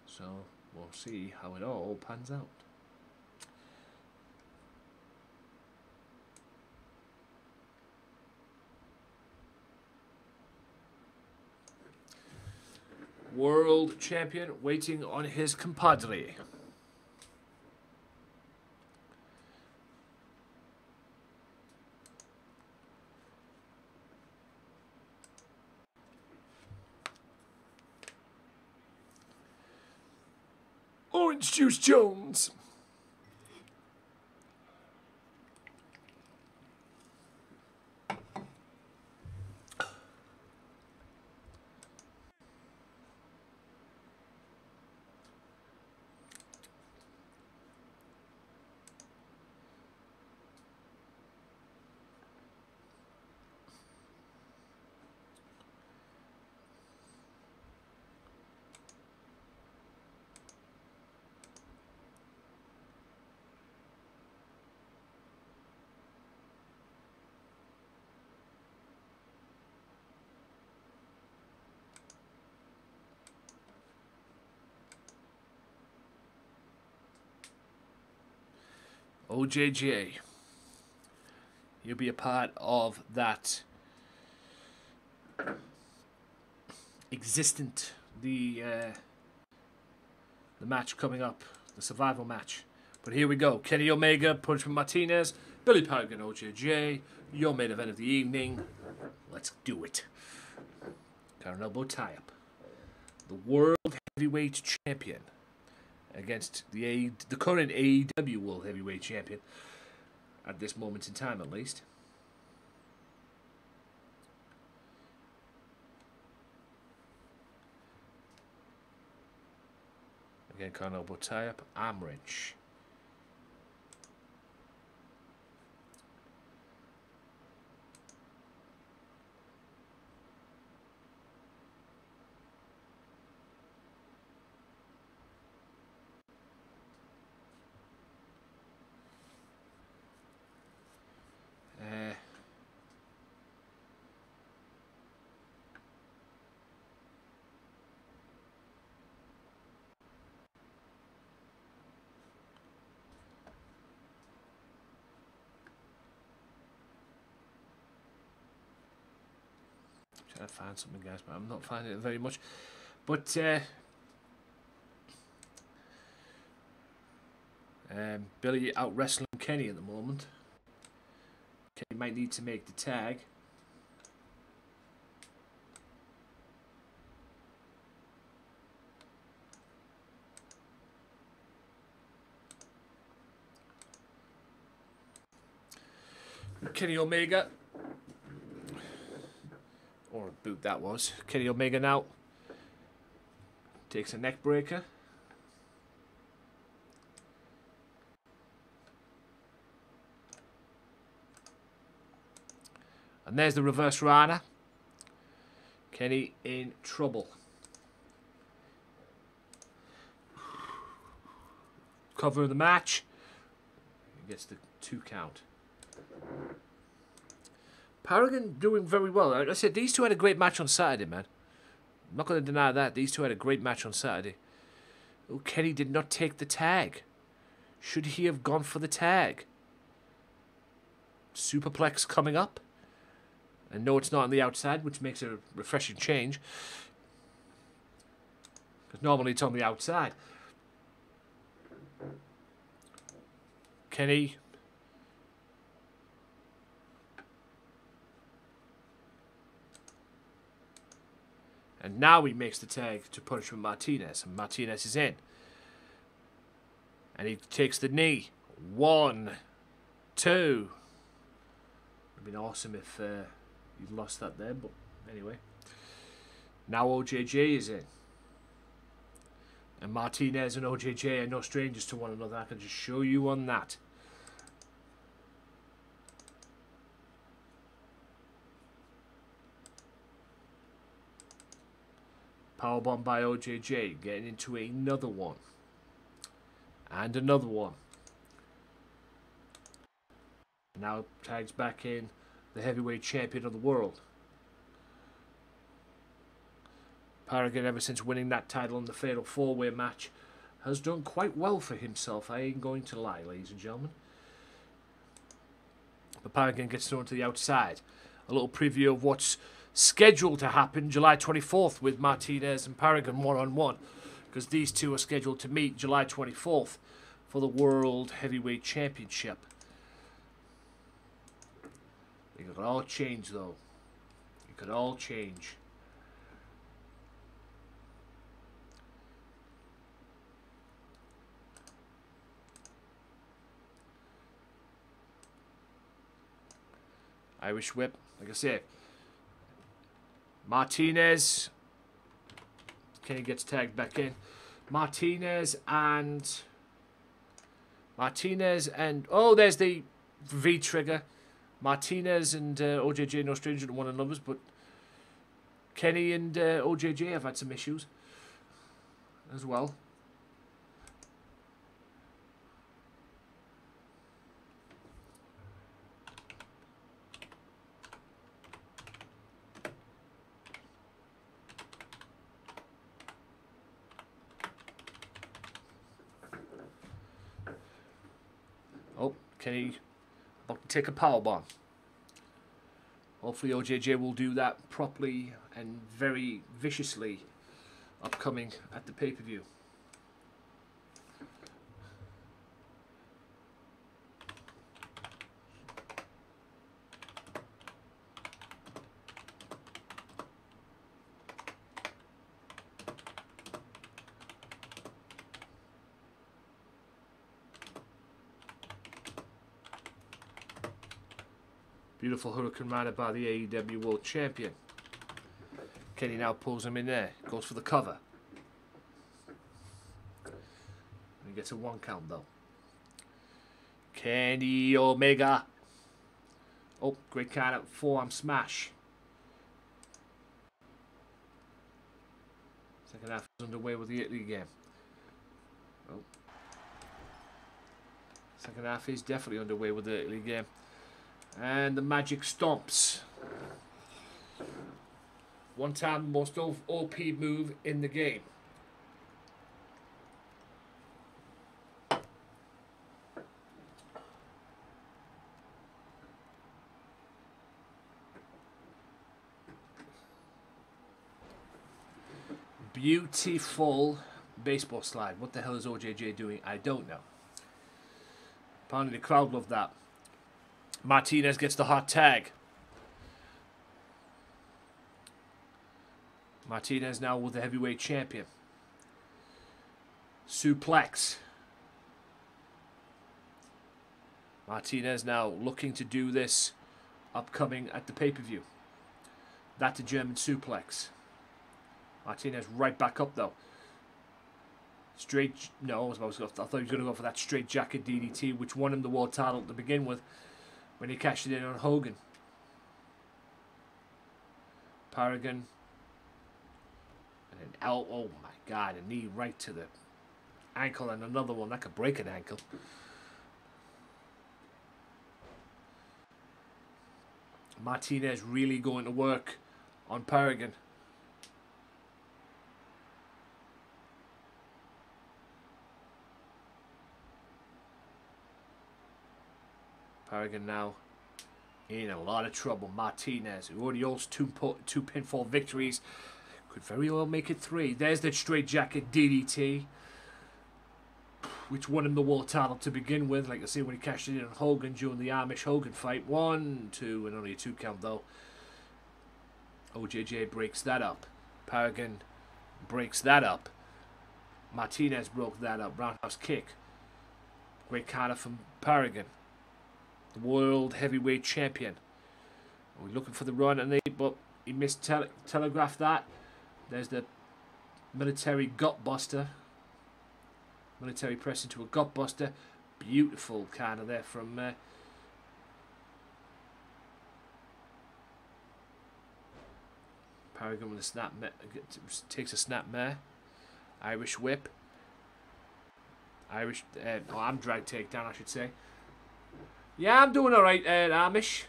So we'll see how it all pans out. World champion waiting on his compadre. Orange Juice Jones. OJJ. You'll be a part of that existent the uh, the match coming up, the survival match. But here we go. Kenny Omega, Punishment Martinez, Billy Paragon, OJJ, your main event of the evening. Let's do it. Got elbow tie up. The World Heavyweight Champion against the A- the current AEW World Heavyweight Champion at this moment in time, at least. Again, collar elbow tie find something, guys, but I'm not finding it very much. But uh, um, Billy out wrestling Kenny at the moment. Kenny might need to make the tag. Kenny Omega. Or a boot that was. Kenny Omega now takes a neck breaker. And there's the reverse Rana. Kenny in trouble. Cover of the match. He gets the two count. Paragon doing very well. I said, these two had a great match on Saturday, man. I'm not going to deny that. These two had a great match on Saturday. Oh, Kenny did not take the tag. Should he have gone for the tag? Superplex coming up. And no, it's not on the outside, which makes a refreshing change. Because normally it's on the outside. Kenny. And now he makes the tag to Punishment Martinez, and Martinez is in. And he takes the knee. One, two. Would have been awesome if uh, he'd lost that there, but anyway. Now OJJ is in. And Martinez and OJJ are no strangers to one another. I can just show you on that. Powerbomb by OJJ, getting into another one. And another one. Now tags back in the heavyweight champion of the world. Paragon, ever since winning that title in the Fatal Four Way match, has done quite well for himself. I ain't going to lie, ladies and gentlemen. But Paragon gets thrown to the outside. A little preview of what's scheduled to happen July 24th with Martinez and Paragon one on one, because these two are scheduled to meet July 24th for the World Heavyweight Championship. It could all change though. It could all change. Irish whip, like I said. Martinez. Kenny gets tagged back in. Martinez and Martinez and oh, there's the V trigger. Martinez and uh, OJJ no stranger to one another's, but Kenny and uh, OJJ have had some issues as well. Kenny about to take a power bomb. Hopefully OJJ will do that properly and very viciously upcoming at the pay-per-view. Beautiful Hurricane Rider by the AEW World Champion. Kenny now pulls him in there. Goes for the cover. And he gets a one count though. Kenny Omega. Oh, great kind of forearm smash. Second half is underway with the Italy game. Oh. Second half is definitely underway with the Italy game. And the magic stomps. One time most OP move in the game. Beautiful baseball slide. What the hell is OJJ doing? I don't know. Apparently the crowd loved that. Martinez gets the hot tag. Martinez now with the heavyweight champion. Suplex. Martinez now looking to do this upcoming at the pay per view. That's a German suplex. Martinez right back up though. Straight, no, I, was I thought he was going to go for that straight jacket DDT, which won him the world title to begin with when he cashed it in on Hogan. Paragon. And an el- oh my god, a knee right to the ankle and another one that could break an ankle. Martinez really going to work on Paragon. Paragon now in a lot of trouble. Martinez, who already holds two, two pinfall victories, could very well make it three. There's that straight jacket DDT, which won him the world title to begin with. Like I say, when he cashed it in on Hogan during the Amish Hogan fight. One, two, and only a two count though. OJJ breaks that up. Paragon breaks that up. Martinez broke that up. Roundhouse kick. Great counter from Paragon the world heavyweight champion. We're looking for the run, and they but he missed tele- telegraph that. There's the military gut buster. Military press into a gut buster. Beautiful kind of there from. Uh, Paragon with a snap takes a snap mare. Irish whip. Irish. Uh, oh, I'm drag takedown, I should say. Yeah, I'm doing alright, uh, Amish.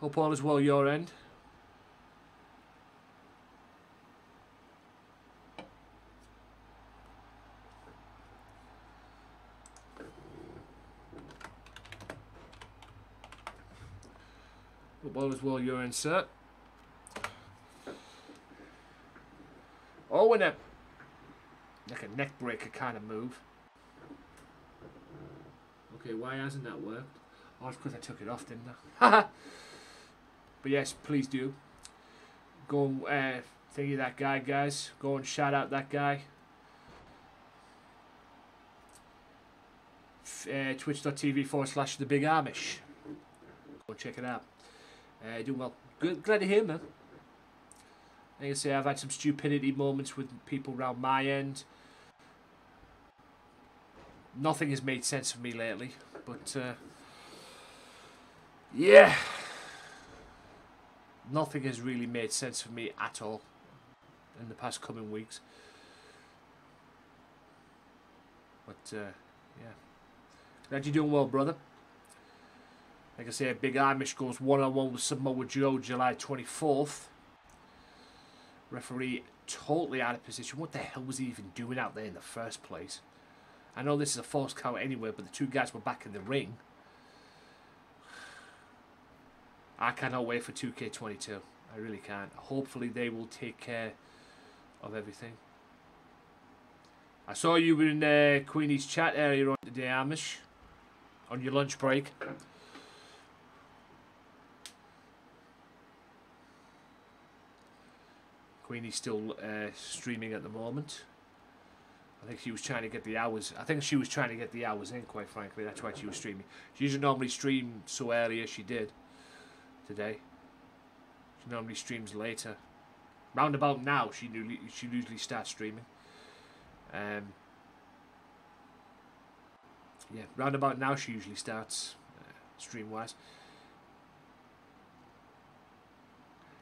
Hope all is well your end. Football as well, your insert. Oh, and a like a neck breaker kind of move. Okay, why hasn't that worked? Oh, it's because I took it off, didn't I? but yes, please do. Go and uh, thingy that guy, guys. Go and shout out that guy. Uh, Twitch.tv forward slash the big Amish. Go and check it out. Uh, doing well. Good, glad to hear, man. Like I say, I've had some stupidity moments with people around my end. Nothing has made sense for me lately, but uh, yeah, nothing has really made sense for me at all in the past coming weeks. But uh, yeah, glad you're doing well, brother. Like I say, Big Amish goes one on one with Samoa Joe July 24th. Referee totally out of position. What the hell was he even doing out there in the first place? I know this is a false count anyway, but the two guys were back in the ring. I cannot wait for 2K22. I really can't. Hopefully they will take care of everything. I saw you in uh, Queenie's chat earlier on today, Amish. On your lunch break. Queenie's still uh, streaming at the moment. I think she was trying to get the hours. I think she was trying to get the hours in, quite frankly. That's why she was streaming. She doesn't normally stream so early as she did today. She normally streams later. Round about now, she usually, she usually starts streaming. Um, yeah, round about now, she usually starts uh, stream wise.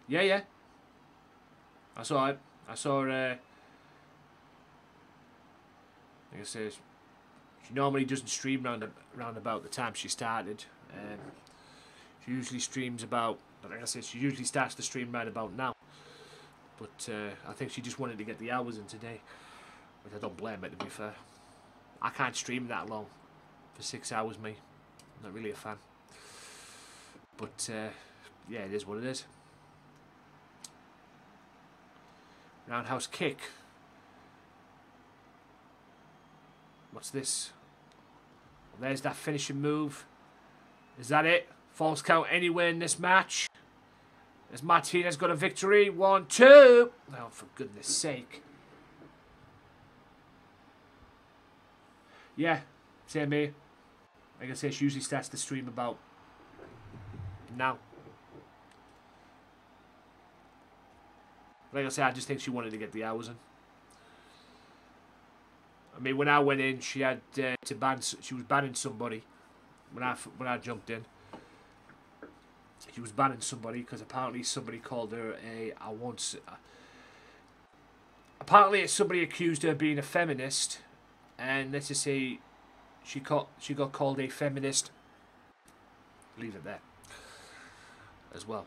Yeah, yeah. I saw it. I saw. Uh, like I say, she normally doesn't stream round round about the time she started. Um, she usually streams about. Like I said, she usually starts the stream right about now. But uh, I think she just wanted to get the hours in today, which I don't blame her. To be fair, I can't stream that long for six hours. Me, I'm not really a fan. But uh, yeah, it is what it is. Roundhouse kick. What's this? There's that finishing move. Is that it? False count anywhere in this match. Has Martinez got a victory? One, two. Oh, for goodness sake. Yeah, same here. Like I say, she usually starts the stream about now. Like I say, I just think she wanted to get the hours in. I mean, when I went in, she had uh, to ban. She was banning somebody. When I when I jumped in, she was banning somebody because apparently somebody called her a. I s- uh, apparently, somebody accused her of being a feminist, and let's just say, she got she got called a feminist. Leave it there. As well.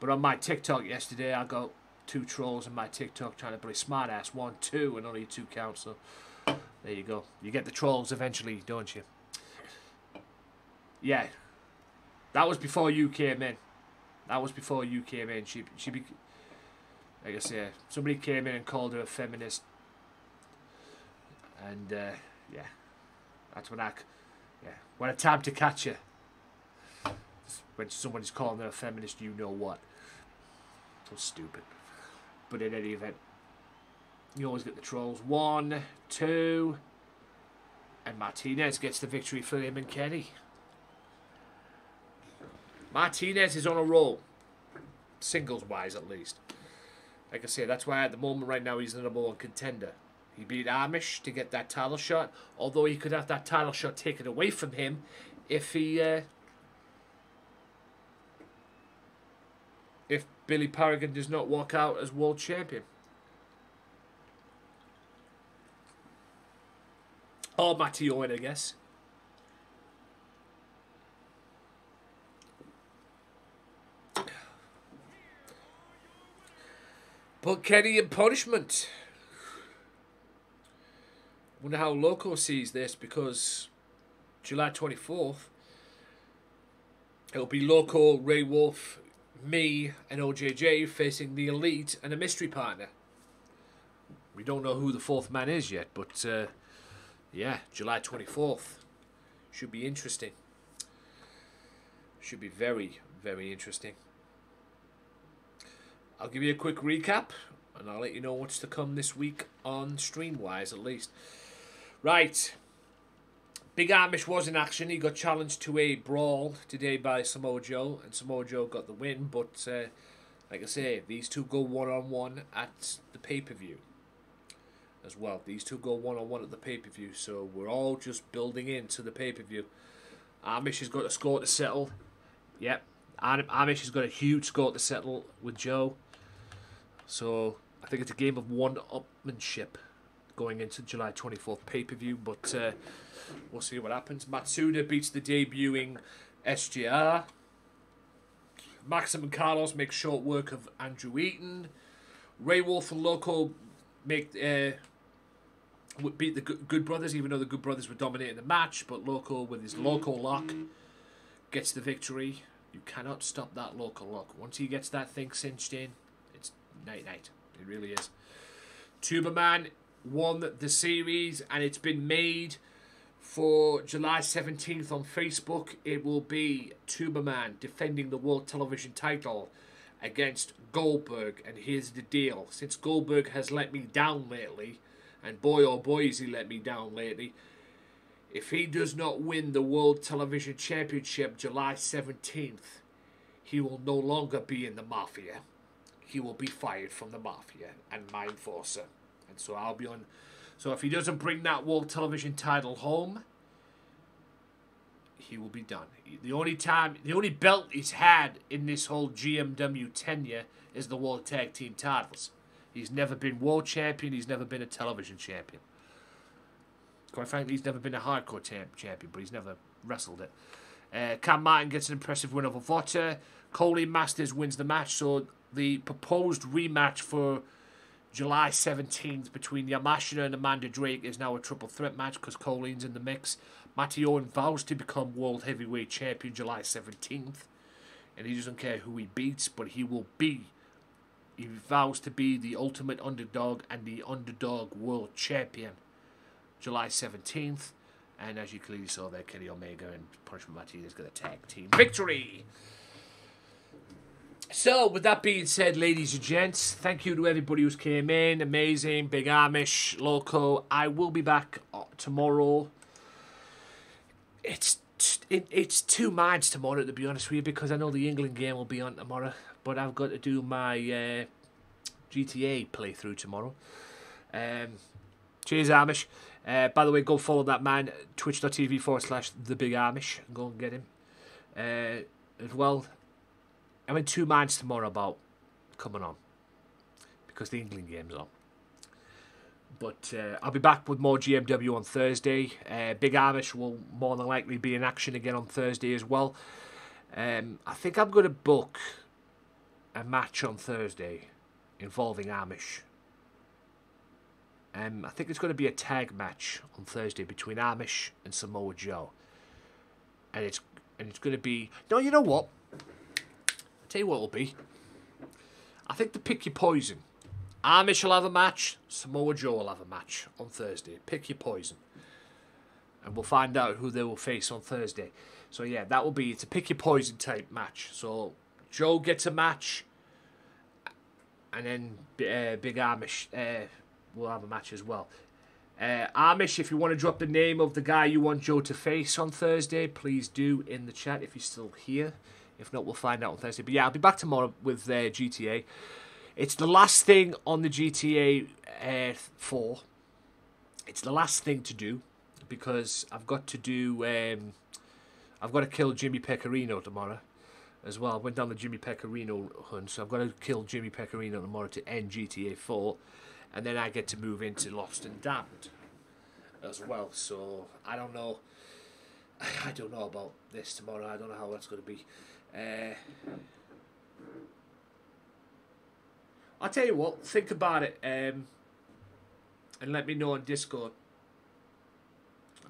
But on my TikTok yesterday, I got two trolls on my TikTok trying to play smart ass one, two, and only two counts. So there you go. You get the trolls eventually, don't you? Yeah, that was before you came in. That was before you came in. She she be, like I say, somebody came in and called her a feminist, and uh, yeah, that's when I yeah, when I time to catch her. When someone's calling her a feminist, you know what. So stupid. But in any event, you always get the trolls. One, two, and Martinez gets the victory for him and Kenny. Martinez is on a roll, singles wise at least. Like I say, that's why at the moment right now he's the number one contender. He beat Amish to get that title shot, although he could have that title shot taken away from him if he uh, if Billy Paragon does not walk out as world champion. Or Matty Owen, I guess. Put Kenny in punishment. Wonder how Loco sees this because July 24th, it'll be Loco, Ray Wolf, me, and OJJ facing the Elite and a mystery partner. We don't know who the fourth man is yet, but uh, yeah, July 24th. Should be interesting. Should be very, very interesting. I'll give you a quick recap and I'll let you know what's to come this week on Streamwise at least. Right. Big Amish was in action. He got challenged to a brawl today by Samoa Joe, and Samoa Joe got the win. But uh, like I say, these two go one on one at the pay per view as well. These two go one on one at the pay per view, so we're all just building into the pay per view. Amish has got a score to settle. Yep, Am- Amish has got a huge score to settle with Joe. So I think it's a game of one-upmanship going into July 24th pay per view, but uh, we'll see what happens. Matsuda beats the debuting SGR. Maxim and Carlos make short work of Andrew Eaton. Ray Wolf and Loco make uh, beat the Good Brothers, even though the Good Brothers were dominating the match. But Loco, with his Loco lock, gets the victory. You cannot stop that Loco lock. Once he gets that thing cinched in, it's night night. It really is. Tuberman won the series, and it's been made for July 17th on Facebook. It will be Tuberman defending the World Television title against Goldberg. And here's the deal since Goldberg has let me down lately, and boy oh boy has he let me down lately. If he does not win the World Television Championship July 17th, he will no longer be in the Mafia. He will be fired from the Mafia and my enforcer. And so I'll be on. So if he doesn't bring that World Television title home, he will be done. The only time, the only belt he's had in this whole GMW tenure is the World Tag Team titles. He's never been World Champion. He's never been a Television Champion. Quite frankly, he's never been a hardcore champ- champion, but he's never wrestled it. Uh, Cam Martin gets an impressive win over Vota. Colleen Masters wins the match, so the proposed rematch for July 17th between Yamashita and Amanda Drake is now a triple threat match because Colleen's in the mix. Matty Owen vows to become World Heavyweight Champion July 17th, and he doesn't care who he beats, but he will be. He vows to be the ultimate underdog and the underdog world champion July 17th. And as you clearly saw there, Kenny Omega and Punishment Martinez got a tag team victory. So, with that being said, ladies and gents, thank you to everybody who's came in. Amazing, Big Amish, Loco. I will be back uh, tomorrow. It's it, it's two minds tomorrow, to be honest with you, because I know the England game will be on tomorrow, but I've got to do my uh, GTA playthrough tomorrow. Um, cheers, Amish. Uh, by the way, go follow that man, twitch.tv forward slash the big Amish. Go and get him. Uh, as well, I'm in two minds tomorrow about coming on because the England game's on. But uh, I'll be back with more GMW on Thursday. Uh, Big Amish will more than likely be in action again on Thursday as well. Um, I think I'm going to book a match on Thursday involving Amish. Um, I think it's going to be a tag match on Thursday between Amish and Samoa Joe, and it's and it's going to be no. You know what? Tell you what it'll be. I think the pick your poison. Amish will have a match. Samoa Joe will have a match on Thursday. Pick your poison, and we'll find out who they will face on Thursday. So yeah, that will be it's a pick your poison type match. So Joe gets a match, and then uh, Big Amish uh, will have a match as well. Uh, Amish, if you want to drop the name of the guy you want Joe to face on Thursday, please do in the chat if you're still here. If not, we'll find out on Thursday. But yeah, I'll be back tomorrow with uh, GTA. It's the last thing on the GTA uh, 4. It's the last thing to do because I've got to do. Um, I've got to kill Jimmy Pecorino tomorrow as well. I went down the Jimmy Pecorino hunt, so I've got to kill Jimmy Pecorino tomorrow to end GTA 4. And then I get to move into Lost and Damned as well. So I don't know. I don't know about this tomorrow. I don't know how that's going to be. Uh, I'll tell you what. Think about it, um, and let me know on Discord.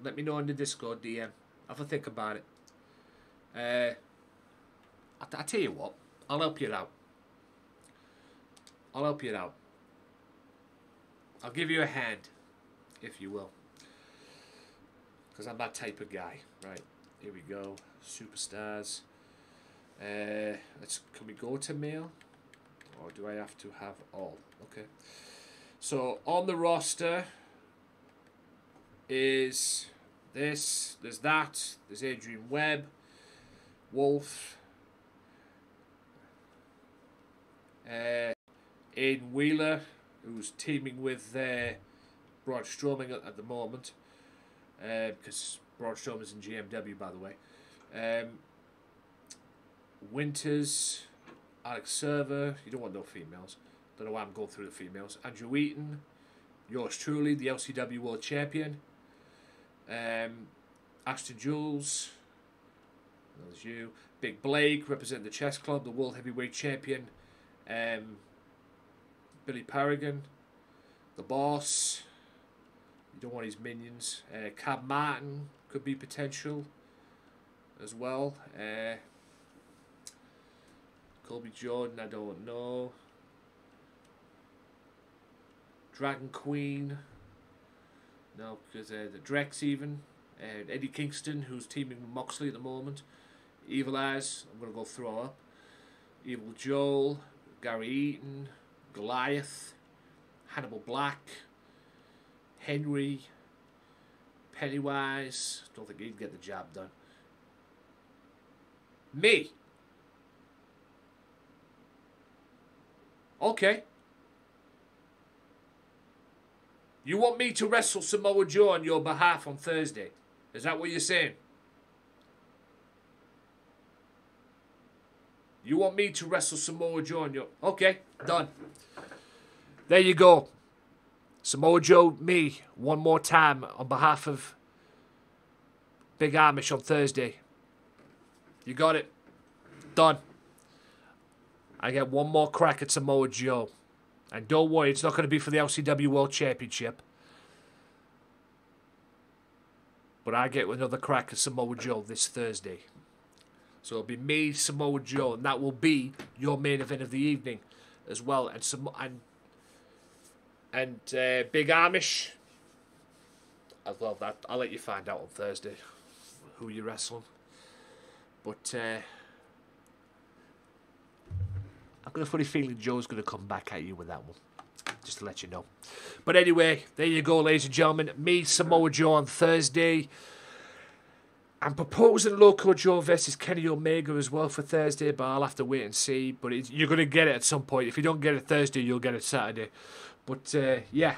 Let me know on the Discord DM. Have a think about it. Uh, I, I tell you what, I'll help you out. I'll help you out. I'll give you a hand, if you will. Because I'm that type of guy. Right, here we go. Superstars. Uh, let's. Can we go to mail? Or do I have to have all? Okay. So on the roster is this, there's that, there's Adrian Webb, Wolf, uh, Aiden Wheeler, who's teaming with uh, Braun Strowman at, the moment, because Braun Strowman's in GMW, by the way. Um, Winters, Alex Server, you don't want no females. Don't know why I'm going through the females. Andrew Eaton, yours truly, the LCW World Champion. Um, Ashton Jules, there's you. Big Blake, representing the Chess Club, the World Heavyweight Champion. Um, Billy Paragon, the Boss. You don't want his minions. Uh, Cab Martin could be potential as well. Uh, Colby Jordan, I don't know. Dragon Queen. No, because uh, the Drex even. Uh, Eddie Kingston, who's teaming with Moxley at the moment. Evil Eyes, I'm going to go throw up. Evil Joel, Gary Eaton, Goliath, Hannibal Black, Henry, Pennywise. Don't think he'd get the job done. Me. Okay. You want me to wrestle Samoa Joe on your behalf on Thursday? Is that what you're saying? You want me to wrestle Samoa Joe on your. Okay, done. There you go. Samoa Joe, me, one more time on behalf of Big Amish on Thursday. You got it. Done. I get one more crack at Samoa Joe. And don't worry, it's not going to be for the LCW World Championship. But I get another crack at Samoa Joe this Thursday. So it'll be me, Samoa Joe, and that will be your main event of the evening as well. And some and and uh, Big Amish. As well, that I'll let you find out on Thursday who you're wrestling. But uh, I've got a funny feeling Joe's going to come back at you with that one. Just to let you know. But anyway, there you go, ladies and gentlemen. Me, Samoa Joe on Thursday. I'm proposing Loco Joe versus Kenny Omega as well for Thursday, but I'll have to wait and see. But you're going to get it at some point. If you don't get it Thursday, you'll get it Saturday. But uh, yeah,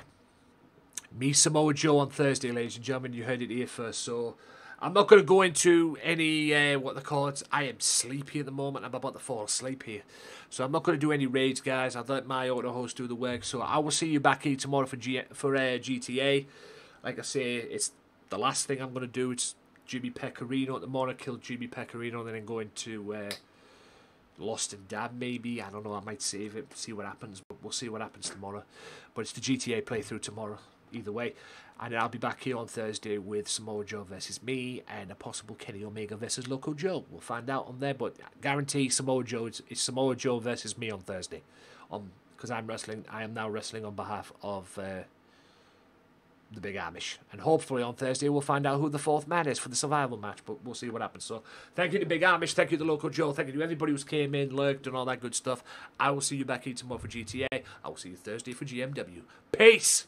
me Samoa Joe on Thursday, ladies and gentlemen. You heard it here first. So I'm not going to go into any uh, what they call it. I am sleepy at the moment. I'm about to fall asleep here, so I'm not going to do any raids, guys. I'll let my auto host do the work. So I will see you back here tomorrow for G- for uh, GTA. Like I say, it's the last thing I'm going to do. It's Jimmy Pecorino at the morning. Kill Jimmy Pecorino, and then go into uh, Lost and Dab. Maybe I don't know. I might save it. See what happens. But we'll see what happens tomorrow. But it's the GTA playthrough tomorrow. Either way. And I'll be back here on Thursday with Samoa Joe versus me and a possible Kenny Omega versus Loco Joe. We'll find out on there, but I guarantee Samoa Joe it's, it's Samoa Joe versus me on Thursday. On because I'm wrestling, I am now wrestling on behalf of uh, the Big Amish, and hopefully on Thursday we'll find out who the fourth man is for the survival match. But we'll see what happens. So thank you to Big Amish, thank you to Loco Joe, thank you to everybody who's came in, lurked, and all that good stuff. I will see you back here tomorrow for GTA. I will see you Thursday for GMW. Peace.